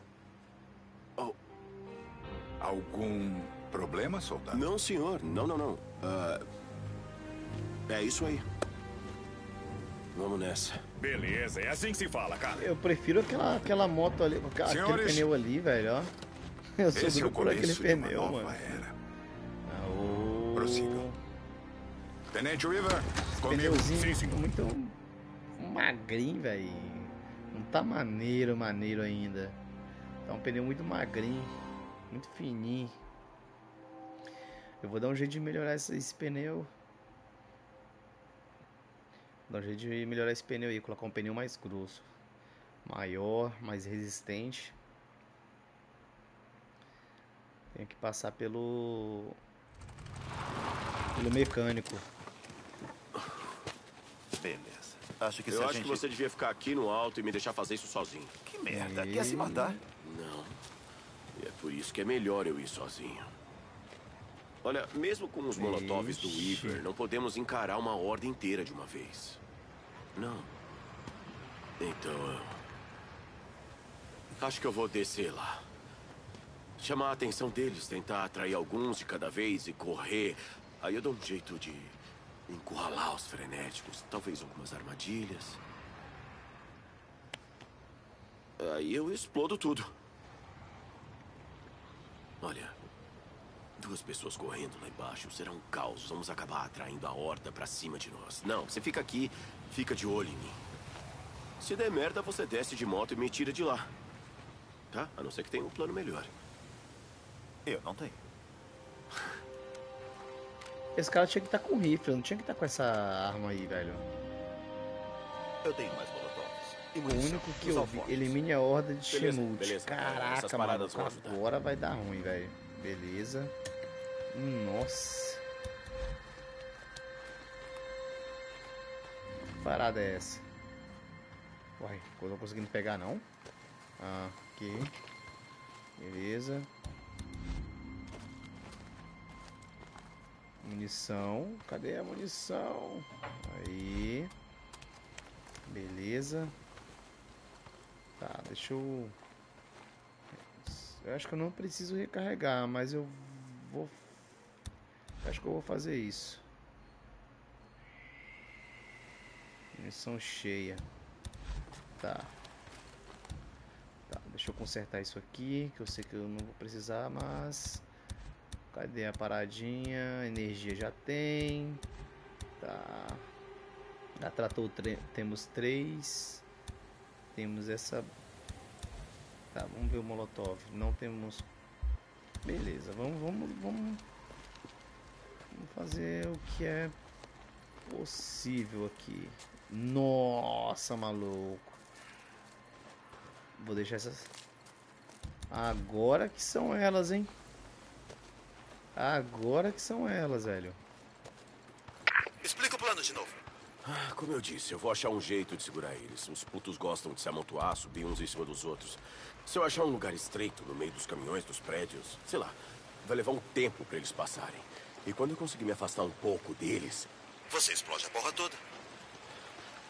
Algum problema, soldado? Não, senhor. Não, não, não. Ah, é isso aí. Vamos nessa. Beleza, é assim que se fala, cara. eu prefiro aquela, aquela moto ali, aquela- aquele Senhores, pneu ali, velho, ó. Eu sou Esse é o por aquele começo de uma pneu, nova mano. era. Aô. Prossigam. Tenente Weaver, comigo. Pneuzinho Sim, senhor. muito magrinho, velho. Não tá maneiro, maneiro ainda. Tá um pneu muito magrinho, muito fininho. Eu vou dar um jeito de melhorar esse, esse pneu. Dar um jeito de melhorar esse pneu aí, colocar um pneu mais grosso, maior, mais resistente. Tenho que passar pelo pelo mecânico. Beleza. Acho que Eu acho gente... que você devia ficar aqui no alto e me deixar fazer isso sozinho. Que merda. Quer se matar? Não. E é por isso que é melhor eu ir sozinho. Olha, mesmo com os molotovs do. Weaver, não podemos encarar uma horda inteira de uma vez. Não. Então. Acho que eu vou descer lá. Chamar a atenção deles, tentar atrair alguns de cada vez e correr. Aí eu dou um jeito de encurralar os frenéticos. Talvez algumas armadilhas. Aí eu explodo tudo. Olha, duas pessoas correndo lá embaixo será um caos. Vamos acabar atraindo a horda pra cima de nós. Não, você fica aqui, fica de olho em mim. Se der merda, você desce de moto e me tira de lá. Tá? A não ser que tenha um plano melhor. Eu não tenho. Esse cara tinha que estar com rifle, não tinha que estar com essa arma aí, velho. Eu tenho mais molotovs. E O único que eu vi, elimine a horda de Shemut. Essas Caraca, mano, agora vai dar ruim, velho. Beleza. Nossa. Que parada é essa? Uai, não tô conseguindo pegar, não? Ah, ok. Beleza. Munição. Cadê a munição? Aí. Beleza. Tá, deixa eu. Eu acho que eu não preciso recarregar, mas eu vou. Acho que eu vou fazer isso. Munição cheia. Tá. Tá, deixa eu consertar isso aqui, que eu sei que eu não vou precisar, mas. Cadê a paradinha? Energia já tem. Tá. Já tratou temos três. Temos essa. Tá, vamos ver o Molotov. Não temos. Beleza, vamos, vamos, vamos. Vamos fazer o que é possível aqui. Nossa, maluco. Vou deixar essas. Agora que são elas, hein? Agora que são elas, velho. Explica o plano de novo. Ah, Como eu disse, eu vou achar um jeito de segurar eles. Os putos gostam de se amontoar, subir uns em cima dos outros. Se eu achar um lugar estreito no meio dos caminhões, dos prédios, sei lá, vai levar um tempo pra eles passarem. E quando eu conseguir me afastar um pouco deles, Você explode a porra toda.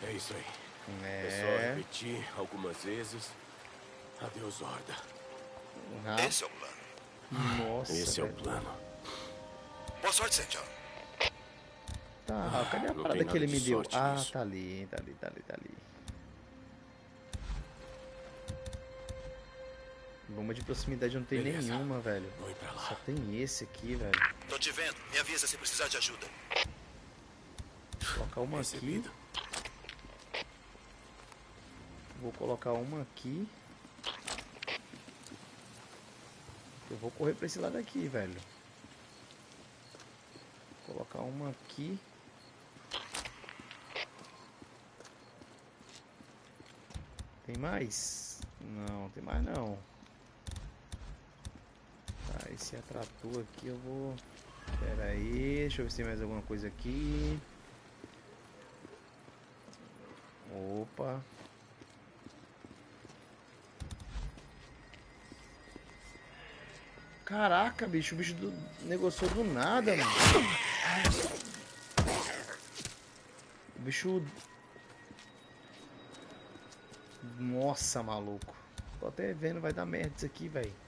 É isso aí. É só É. repetir algumas vezes. Adeus, Horda. Ah, Esse é o plano. nossa. Esse é o velho. plano. Boa sorte. John. Tá, cadê a não parada que ele me de deu? Ah, nisso. tá ali, tá ali, tá ali, tá ali. Bomba de proximidade não tem Beleza. nenhuma, velho. Só tem esse aqui, velho. Tô te vendo. Me avisa se precisar de ajuda. Vou colocar uma aqui. Recebido. Vou colocar uma aqui. Eu vou correr pra esse lado aqui, velho. Vou colocar uma aqui. Tem mais? Não, tem mais não. Tá, esse atrator aqui eu vou... Pera aí, deixa eu ver se tem mais alguma coisa aqui. Opa. Caraca, bicho, o bicho do... negociou do nada, mano. O bicho. Nossa, maluco. Tô até vendo, vai dar merda isso aqui, velho.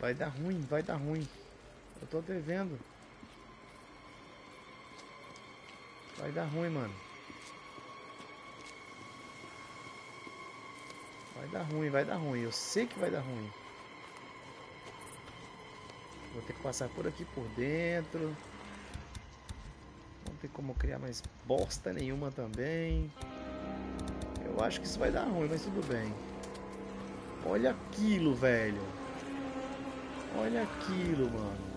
Vai dar ruim, vai dar ruim. Eu tô até vendo. Vai dar ruim, mano. Vai dar ruim, vai dar ruim. Eu sei que vai dar ruim. Vou ter que passar por aqui por dentro. Não tem como criar mais bosta nenhuma também. Eu acho que isso vai dar ruim, mas tudo bem. Olha aquilo, velho. Olha aquilo, mano.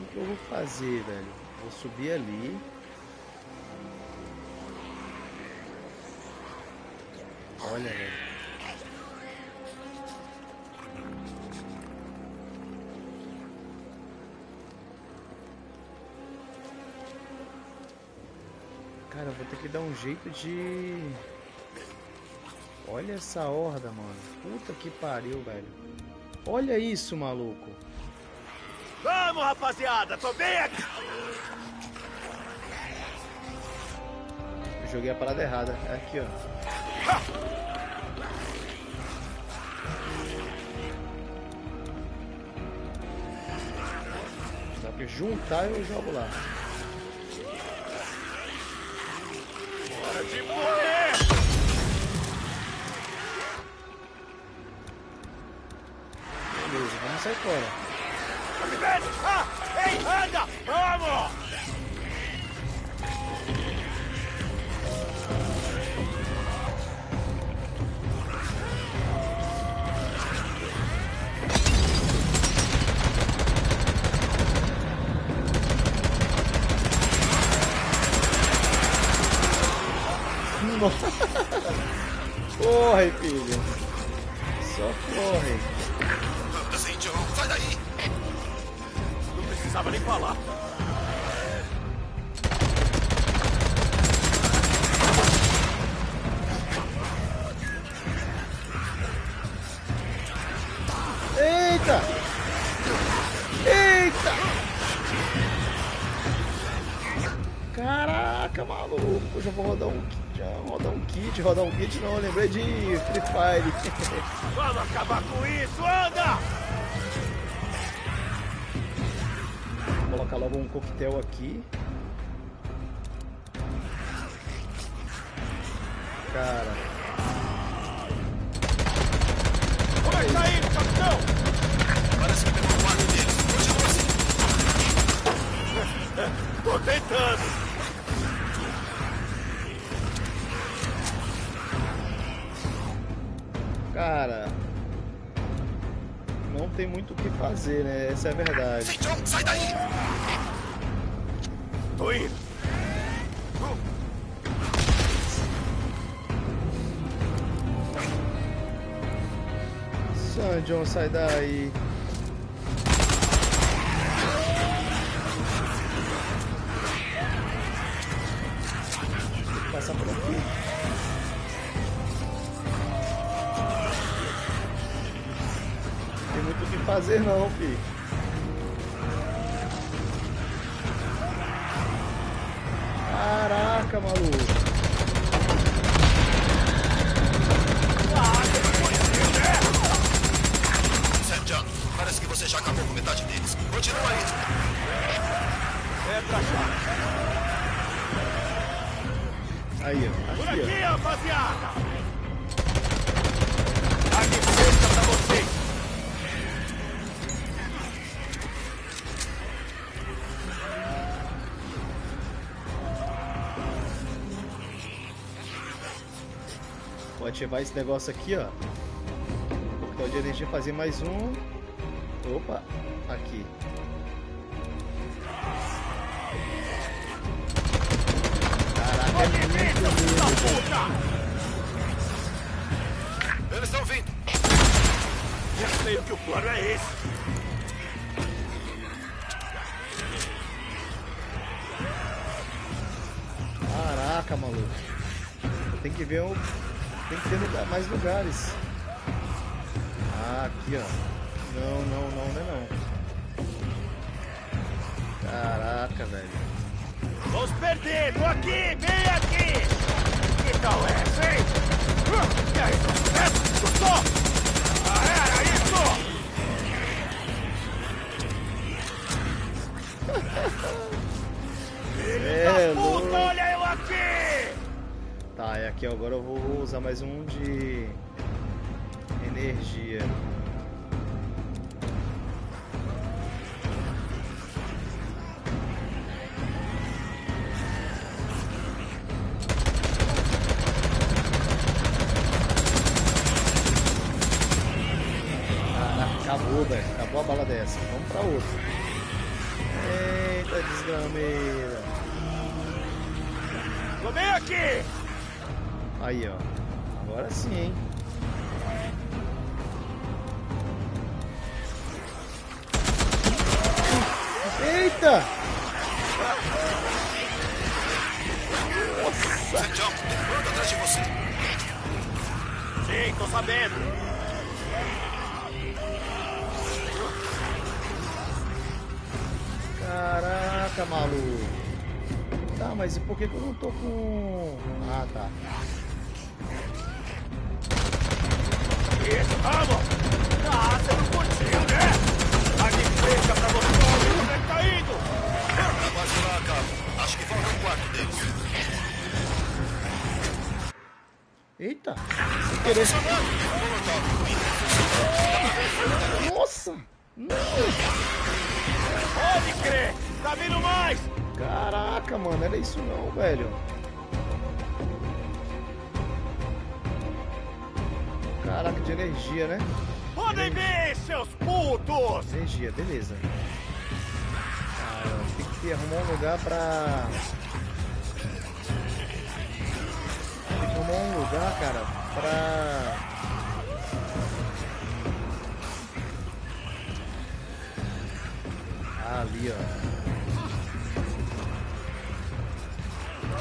O que, eu vou fazer, velho? Vou subir ali. Olha, velho. Cara, vou ter que dar um jeito de. Olha essa horda, mano. Puta que pariu, velho. Olha isso, maluco. Vamos, rapaziada, tô bem aqui. Eu joguei a parada errada. É aqui, ó. Pra juntar e eu jogo lá. Sair fora. Fazer, né? Essa é a verdade. Sai daí. Tô indo. San John, sai daí. Fazer não, filho. Ativar esse negócio aqui, ó. Então de energia fazer mais um. Opa, aqui. Caraca, é muito medo. Eles estão vindo. Já sei que o plano é esse. Caraca, maluco. Tem que ver um. Tem que ter lugar- mais lugares. Ah, aqui, ó. Não, não, não, não é não. Caraca, velho. Vamos aqui, bem aqui. Pra outra. Eita, desgrameira. Bem aqui! Aí, ó. Agora sim, hein? Eita! John, tem pronto atrás de você. Sim, tô sabendo. Caraca, maluco. Tá, mas e por que, que eu não tô com. Ah, tá. Vamos! Ah, você não curtiu, né? Aqui fresca pra você, onde é que tá indo! Quase lá, cabo. Acho que falta um quarto deles. Eita! Sem querer. Nossa! Pode crer! Tá vindo mais! Caraca, mano, era isso não, velho. Caraca, de energia, né? Podem vir, seus putos! Energia, beleza. Ah, tem que arrumar um lugar pra. Tem que arrumar um lugar, cara, pra. Ah, ali, ó.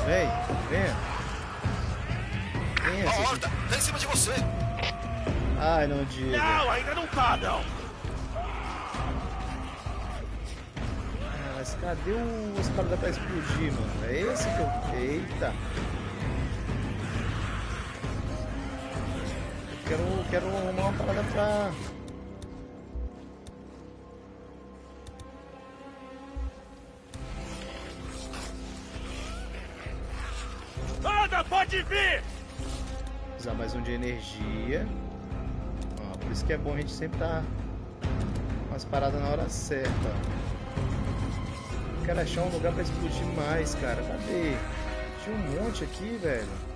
Vem, vem. Vem, A horda, tá em cima de você. Ai, não diga. Não, ainda não tá, não! Ah, mas cadê o- caras pra explodir, mano? É esse que eu. Eita! Eu quero, quero arrumar uma parada pra. Pode vir! Usar mais um de energia. Ó, por isso que é bom a gente sempre tá umas paradas na hora certa. Quero achar um lugar pra explodir mais, cara. Cadê? Tinha um monte aqui, velho.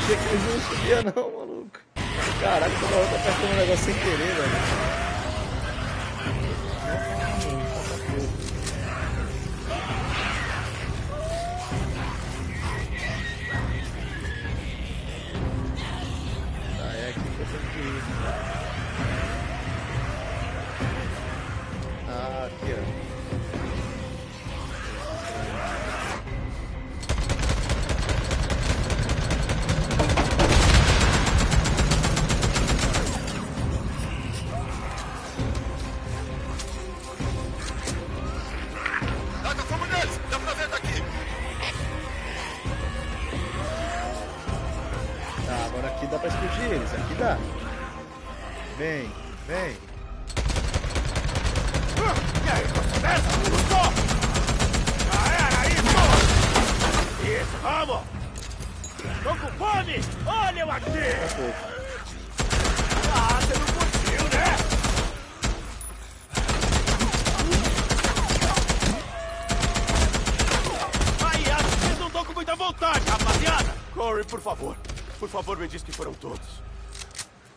Achei que eles não subiam não, maluco. Caraca, toda hora tá apertando um negócio sem querer, velho. Favor, me diz que foram todos.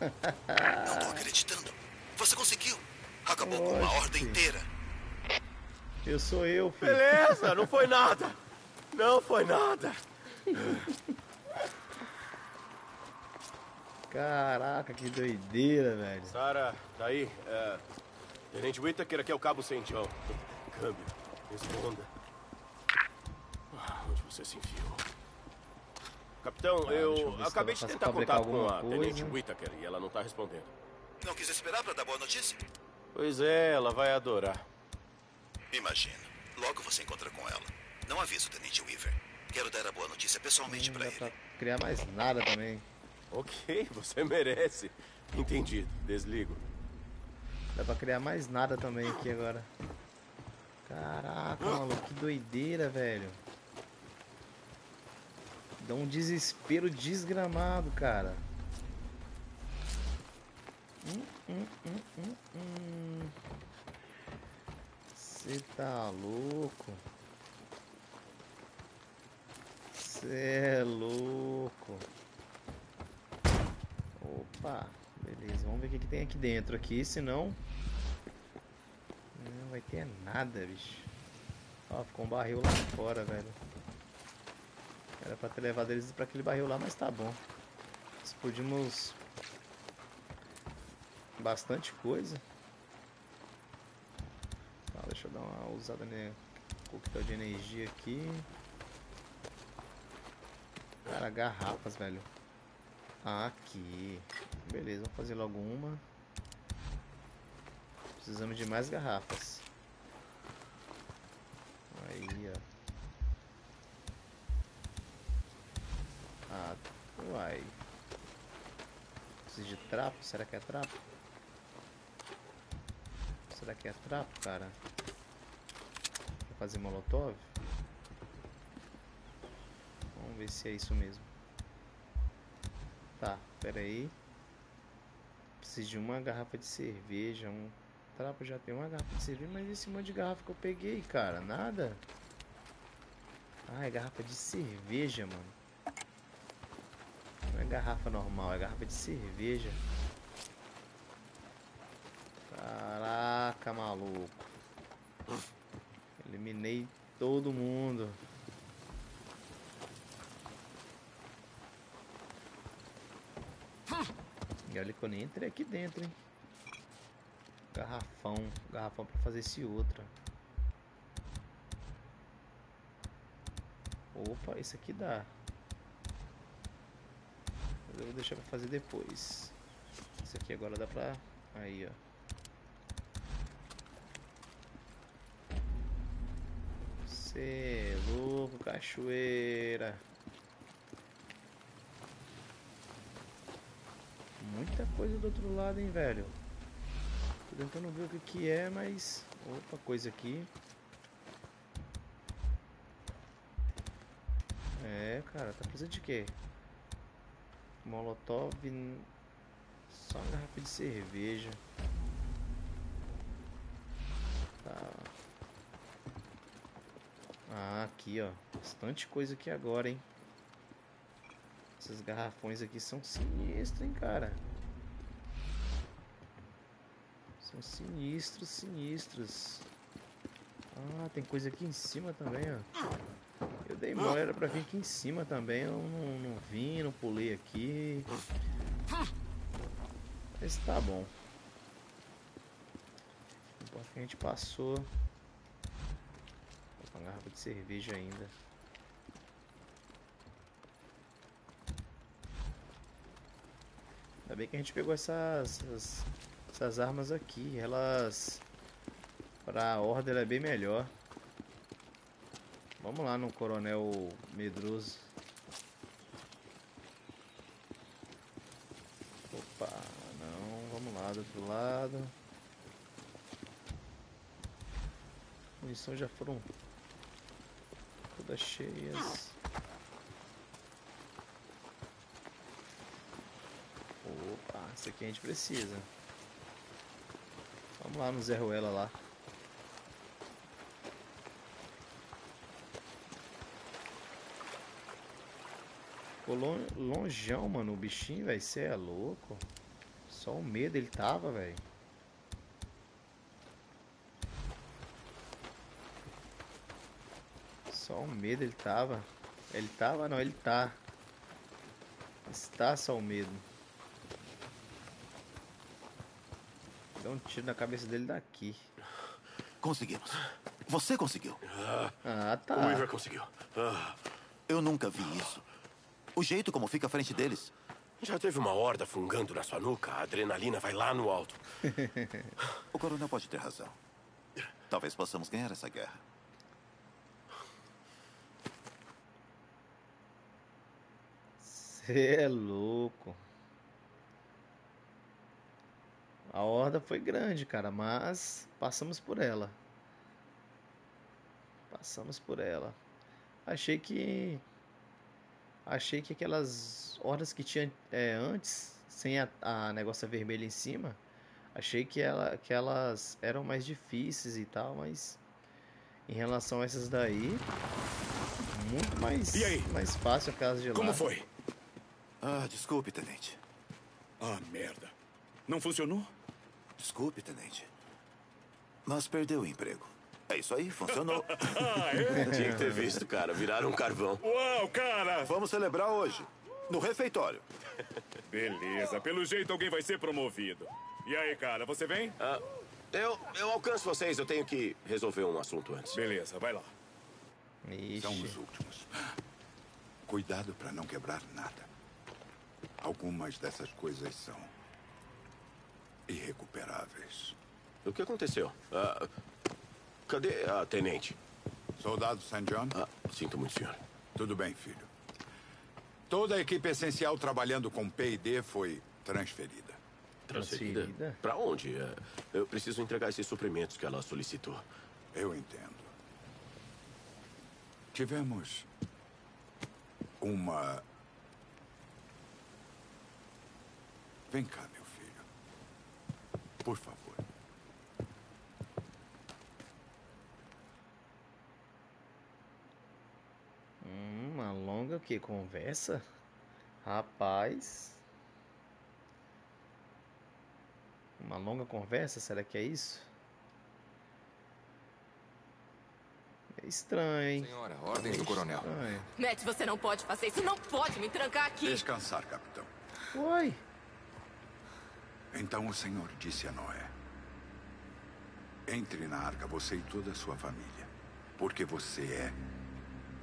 Não tô acreditando. Você conseguiu. Acabou com uma horda inteira. Eu sou eu, filho. Beleza, não foi nada. Não foi nada. Caraca, que doideira, velho. Sara, tá aí? É, Tenente Whittaker, aqui é o Cabo Sentião. Câmbio, responda. Ah, Onde você se enfiou? Capitão, Ah, eu eu acabei de tentar contato com a coisa. Tenente Whittaker e ela não tá respondendo. Não quis esperar pra dar boa notícia? Pois é, ela vai adorar. Imagino. Logo você encontra com ela. Não avisa o Tenente Weaver. Quero dar a boa notícia pessoalmente dá ele. pra criar mais nada também. Ok, você merece. Entendido, desligo. Dá pra criar mais nada também aqui agora. Caraca, maluco, que doideira, velho. Dá um desespero desgramado, cara. Hum, hum, hum, hum, hum. Você tá louco? Você é louco. Opa, beleza. Vamos ver o que, que tem aqui dentro aqui, senão... Não vai ter nada, bicho. Ó, ficou um barril lá fora, velho. Era pra ter levado eles pra aquele barril lá, mas tá bom. Explodimos bastante coisa. Tá, deixa eu dar uma usada no coquetel de energia aqui. Cara, garrafas, velho. Aqui. Beleza, vamos fazer logo uma. Precisamos de mais garrafas. Aí, ó. Ah, uai. Preciso de trapo? Será que é trapo? Será que é trapo, cara? Pra fazer molotov? Vamos ver se é isso mesmo. Tá, pera aí. Preciso de uma garrafa de cerveja, um trapo já tem uma garrafa de cerveja, mas esse monte de garrafa que eu peguei, cara, nada. Ah, é garrafa de cerveja, mano. Garrafa normal, é garrafa de cerveja. Caraca, maluco. Eliminei todo mundo. E olha que eu nem entrei aqui dentro, hein? Garrafão. Garrafão pra fazer esse outro. Opa, esse aqui dá. Eu vou deixar pra fazer depois. Esse aqui agora dá pra... Aí, ó. Cê é louco, cachoeira. Muita coisa do outro lado, hein, velho. Tô tentando ver o que que é, mas... Opa, coisa aqui. É, cara, tá precisando de quê? Molotov... Só uma garrafa de cerveja. Tá. Ah, aqui, ó. Bastante coisa aqui agora, hein. Esses garrafões aqui são sinistros, hein, cara. São sinistros, sinistros. Ah, tem coisa aqui em cima também, ó. Dei mole, era pra vir aqui em cima também. Eu não, não vim, não pulei aqui. Mas tá bom. O que a gente passou. garrafa de cerveja ainda. Ainda bem que a gente pegou essas, essas, essas armas aqui. Elas. Pra ordem é bem melhor. Vamos lá no Coronel Medroso. Opa, não. Vamos lá do outro lado. Munições já foram todas cheias. Opa, isso aqui a gente precisa. Vamos lá no Zé Ruela lá. Ficou lon- longeão, mano, o bichinho, velho. Você é louco. Só o medo ele tava, velho. Só o medo ele tava. Ele tava, não, ele tá. Está só o medo. Dá um tiro na cabeça dele daqui. Conseguimos. Você conseguiu. Ah, tá. O Weaver conseguiu. Eu nunca vi isso. O jeito como fica à frente deles. já teve uma horda fungando na sua nuca. A adrenalina vai lá no alto. O coronel pode ter razão. Talvez possamos ganhar essa guerra. Você é louco. A horda foi grande, cara, mas passamos por ela. Passamos por ela. Achei que. Achei que aquelas hordas que tinha é, antes, sem a, a negócio vermelha em cima, achei que, ela, que elas eram mais difíceis e tal, mas em relação a essas daí, muito mais, E aí? mais fácil aquelas de lá. Como foi? Ah, desculpe, tenente. Ah, merda. Não funcionou? Desculpe, tenente. Mas perdeu o emprego. É isso aí, funcionou. Ah, é? Tinha que ter visto, cara. Viraram um carvão. Uau, cara! Vamos celebrar hoje. No refeitório. Beleza, pelo jeito alguém vai ser promovido. E aí, cara, você vem? Ah, eu, eu alcanço vocês. Eu tenho que resolver um assunto antes. Beleza, vai lá. Ixi. São os últimos. Cuidado para não quebrar nada. Algumas dessas coisas são irrecuperáveis. O que aconteceu? Ah, cadê a tenente? Soldado St. John? Ah, sinto muito, senhor. Tudo bem, filho. Toda a equipe essencial trabalhando com P&D foi transferida. Transferida? Transferida? Pra onde? Ah, eu preciso entregar esses suprimentos que ela solicitou. Eu entendo. Tivemos uma. Vem cá, meu filho. Por favor. Hum, uma longa o quê? Conversa? Rapaz. Uma longa conversa? Será que é isso? É estranho, hein? Senhora, ordens do coronel. Matt, você não pode fazer isso. Não pode me trancar aqui. Descansar, capitão. Uai. Então o Senhor disse a Noé: Entre na arca, você e toda a sua família, porque você é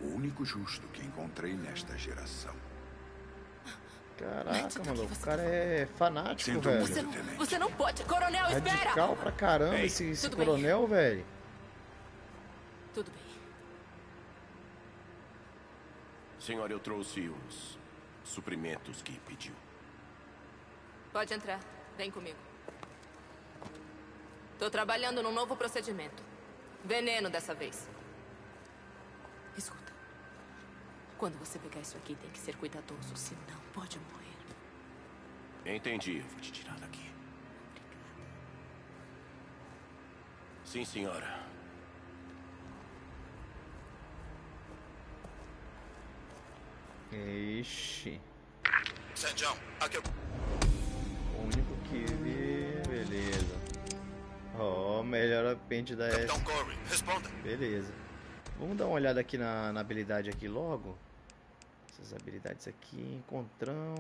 o único justo que encontrei nesta geração. Caraca, mano. O cara tá é fanático, Sinto velho. muito. Você não, você não pode. Coronel, espera! Radical pra caramba Ei, esse, esse tudo bem. coronel, velho. Tudo bem. Senhor, eu trouxe os suprimentos que pediu. Pode entrar. Vem comigo. Tô trabalhando num novo procedimento. Veneno dessa vez. Escuta. Quando você pegar isso aqui, tem que ser cuidadoso, senão pode morrer. Entendi. Eu vou te tirar daqui. Sim, senhora. Ixi. John, aqui eu... O único que vi. Beleza. Ó, melhora pente da S. Corey, responda. Beleza. Vamos dar uma olhada aqui na, na habilidade aqui logo. Essas habilidades aqui. Encontrão.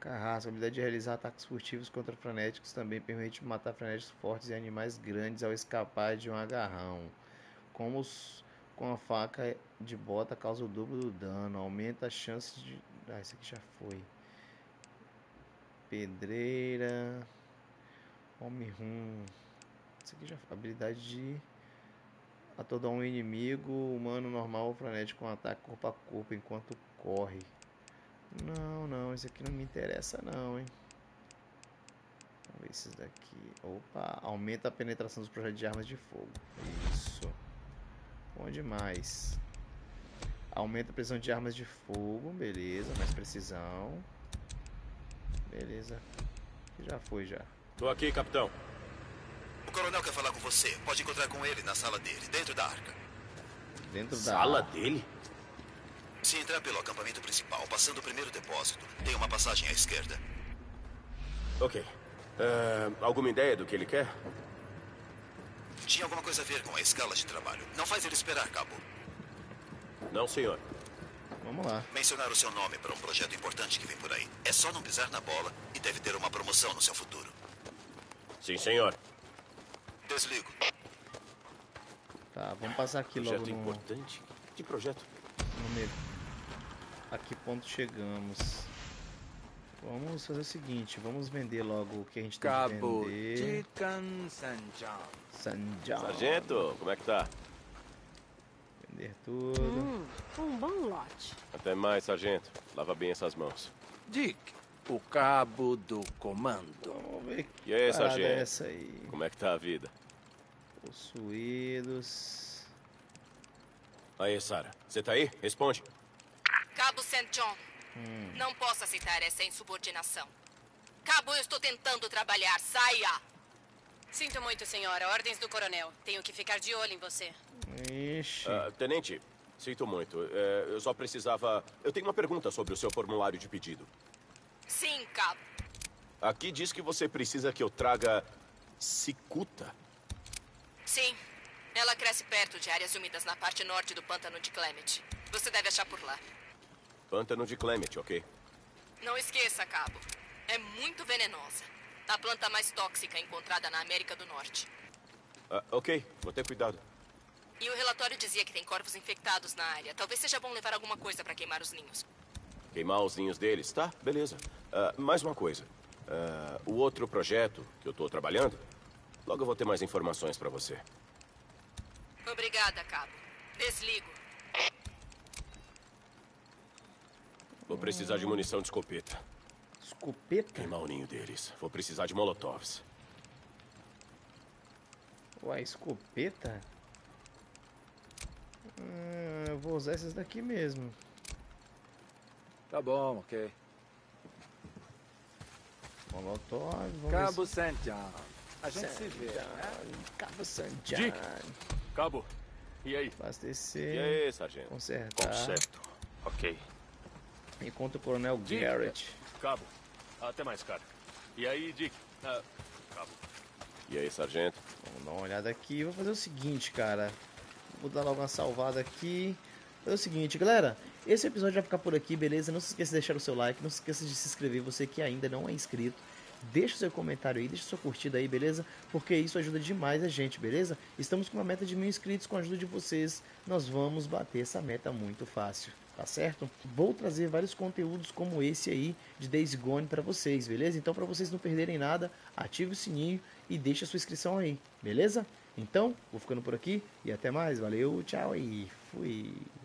Carrasco. Habilidade de realizar ataques furtivos contra frenéticos também permite matar frenéticos fortes e animais grandes ao escapar de um agarrão. Combos com a faca de bota causa o dobro do dano. Aumenta as chances de. Ah, esse aqui já foi. Pedreira. Homem rum. Isso aqui já foi. Habilidade de atordar um inimigo humano normal ou frenético com ataque corpo a corpo enquanto corre. Não, não, esse aqui não me interessa não, hein. Vamos ver esses daqui. Opa, aumenta a penetração dos projetos de armas de fogo. Isso. Bom demais. Aumenta a precisão de armas de fogo, beleza, mais precisão. Beleza. Já foi já. Tô aqui, capitão. O coronel quer falar com você. Pode encontrar com ele na sala dele, dentro da arca. Dentro da Sala dele? Se entrar pelo acampamento principal, passando o primeiro depósito, tem uma passagem à esquerda. Ok. É, alguma ideia do que ele quer? Tinha alguma coisa a ver com a escala de trabalho. Não faz ele esperar, cabo. Não, senhor. Vamos lá. Mencionar o seu nome para um projeto importante que vem por aí. É só não pisar na bola e deve ter uma promoção no seu futuro. Sim, senhor. Desligo. Tá, vamos passar aqui logo Projeto no, importante? Que projeto? no meio. A que ponto chegamos? Vamos fazer o seguinte, vamos vender logo o que a gente tem Cabo que vender. Chicken Sanjang. Sanjão. Sargento, como é que tá? Vender tudo. Hum, um bom lote. Até mais, sargento. Lava bem essas mãos. Dick, o cabo do comando. E aí, sargento? é essa aí. Como é que tá a vida? Possuídos. Aí, Sara. Você tá aí? Responde. Cabo St. John. Não posso aceitar essa insubordinação. Cabo, eu estou tentando trabalhar. Saia! Sinto muito, senhora. Ordens do coronel. Tenho que ficar de olho em você. Ixi. Ah, tenente, sinto muito. É, eu só precisava. Eu tenho uma pergunta sobre o seu formulário de pedido. Sim, Cabo. Aqui diz que você precisa que eu traga cicuta. Sim. Ela cresce perto de áreas úmidas na parte norte do pântano de Clement. Você deve achar por lá. Pântano de Clement, ok? Não esqueça, Cabo. É muito venenosa. A planta mais tóxica encontrada na América do Norte. Ah, ok, vou ter cuidado. E o relatório dizia que tem corvos infectados na área. Talvez seja bom levar alguma coisa para queimar os ninhos. Queimar os ninhos deles, tá? Beleza. Ah, mais uma coisa. Ah, o outro projeto que eu tô trabalhando, logo eu vou ter mais informações pra você. Obrigada, Cabo. Desligo. Vou precisar de munição de escopeta. Escopeta? Queimar o ninho deles. Vou precisar de molotovs. Uai, escopeta? Ah, eu vou usar essas daqui mesmo. Tá bom, ok. Molotov, vamos Cabo Sanjang. A gente se vê. né? Cabo Sanjang. Dick. Cabo, e aí? Abastecer. E aí, sargento? Consertar. Conserto. Ok. Encontra o Coronel Dick. Garrett. Cabo, até mais, cara. E aí, Dick? Ah, cabo. E aí, sargento? Vamos dar uma olhada aqui. Vou fazer o seguinte, cara. Vou dar logo uma salvada aqui. Vou fazer o seguinte, galera. Esse episódio vai ficar por aqui, beleza? Não se esqueça de deixar o seu like. Não se esqueça de se inscrever, você que ainda não é inscrito. Deixa o seu comentário aí, deixa sua curtida aí, beleza? Porque isso ajuda demais a gente, beleza? Estamos com uma meta de mil inscritos com a ajuda de vocês. Nós vamos bater essa meta muito fácil, tá certo? Vou trazer vários conteúdos como esse aí de Days Gone para vocês, beleza? Então, para vocês não perderem nada, ative o sininho e deixa a sua inscrição aí, beleza? Então, vou ficando por aqui e até mais. Valeu, tchau e fui.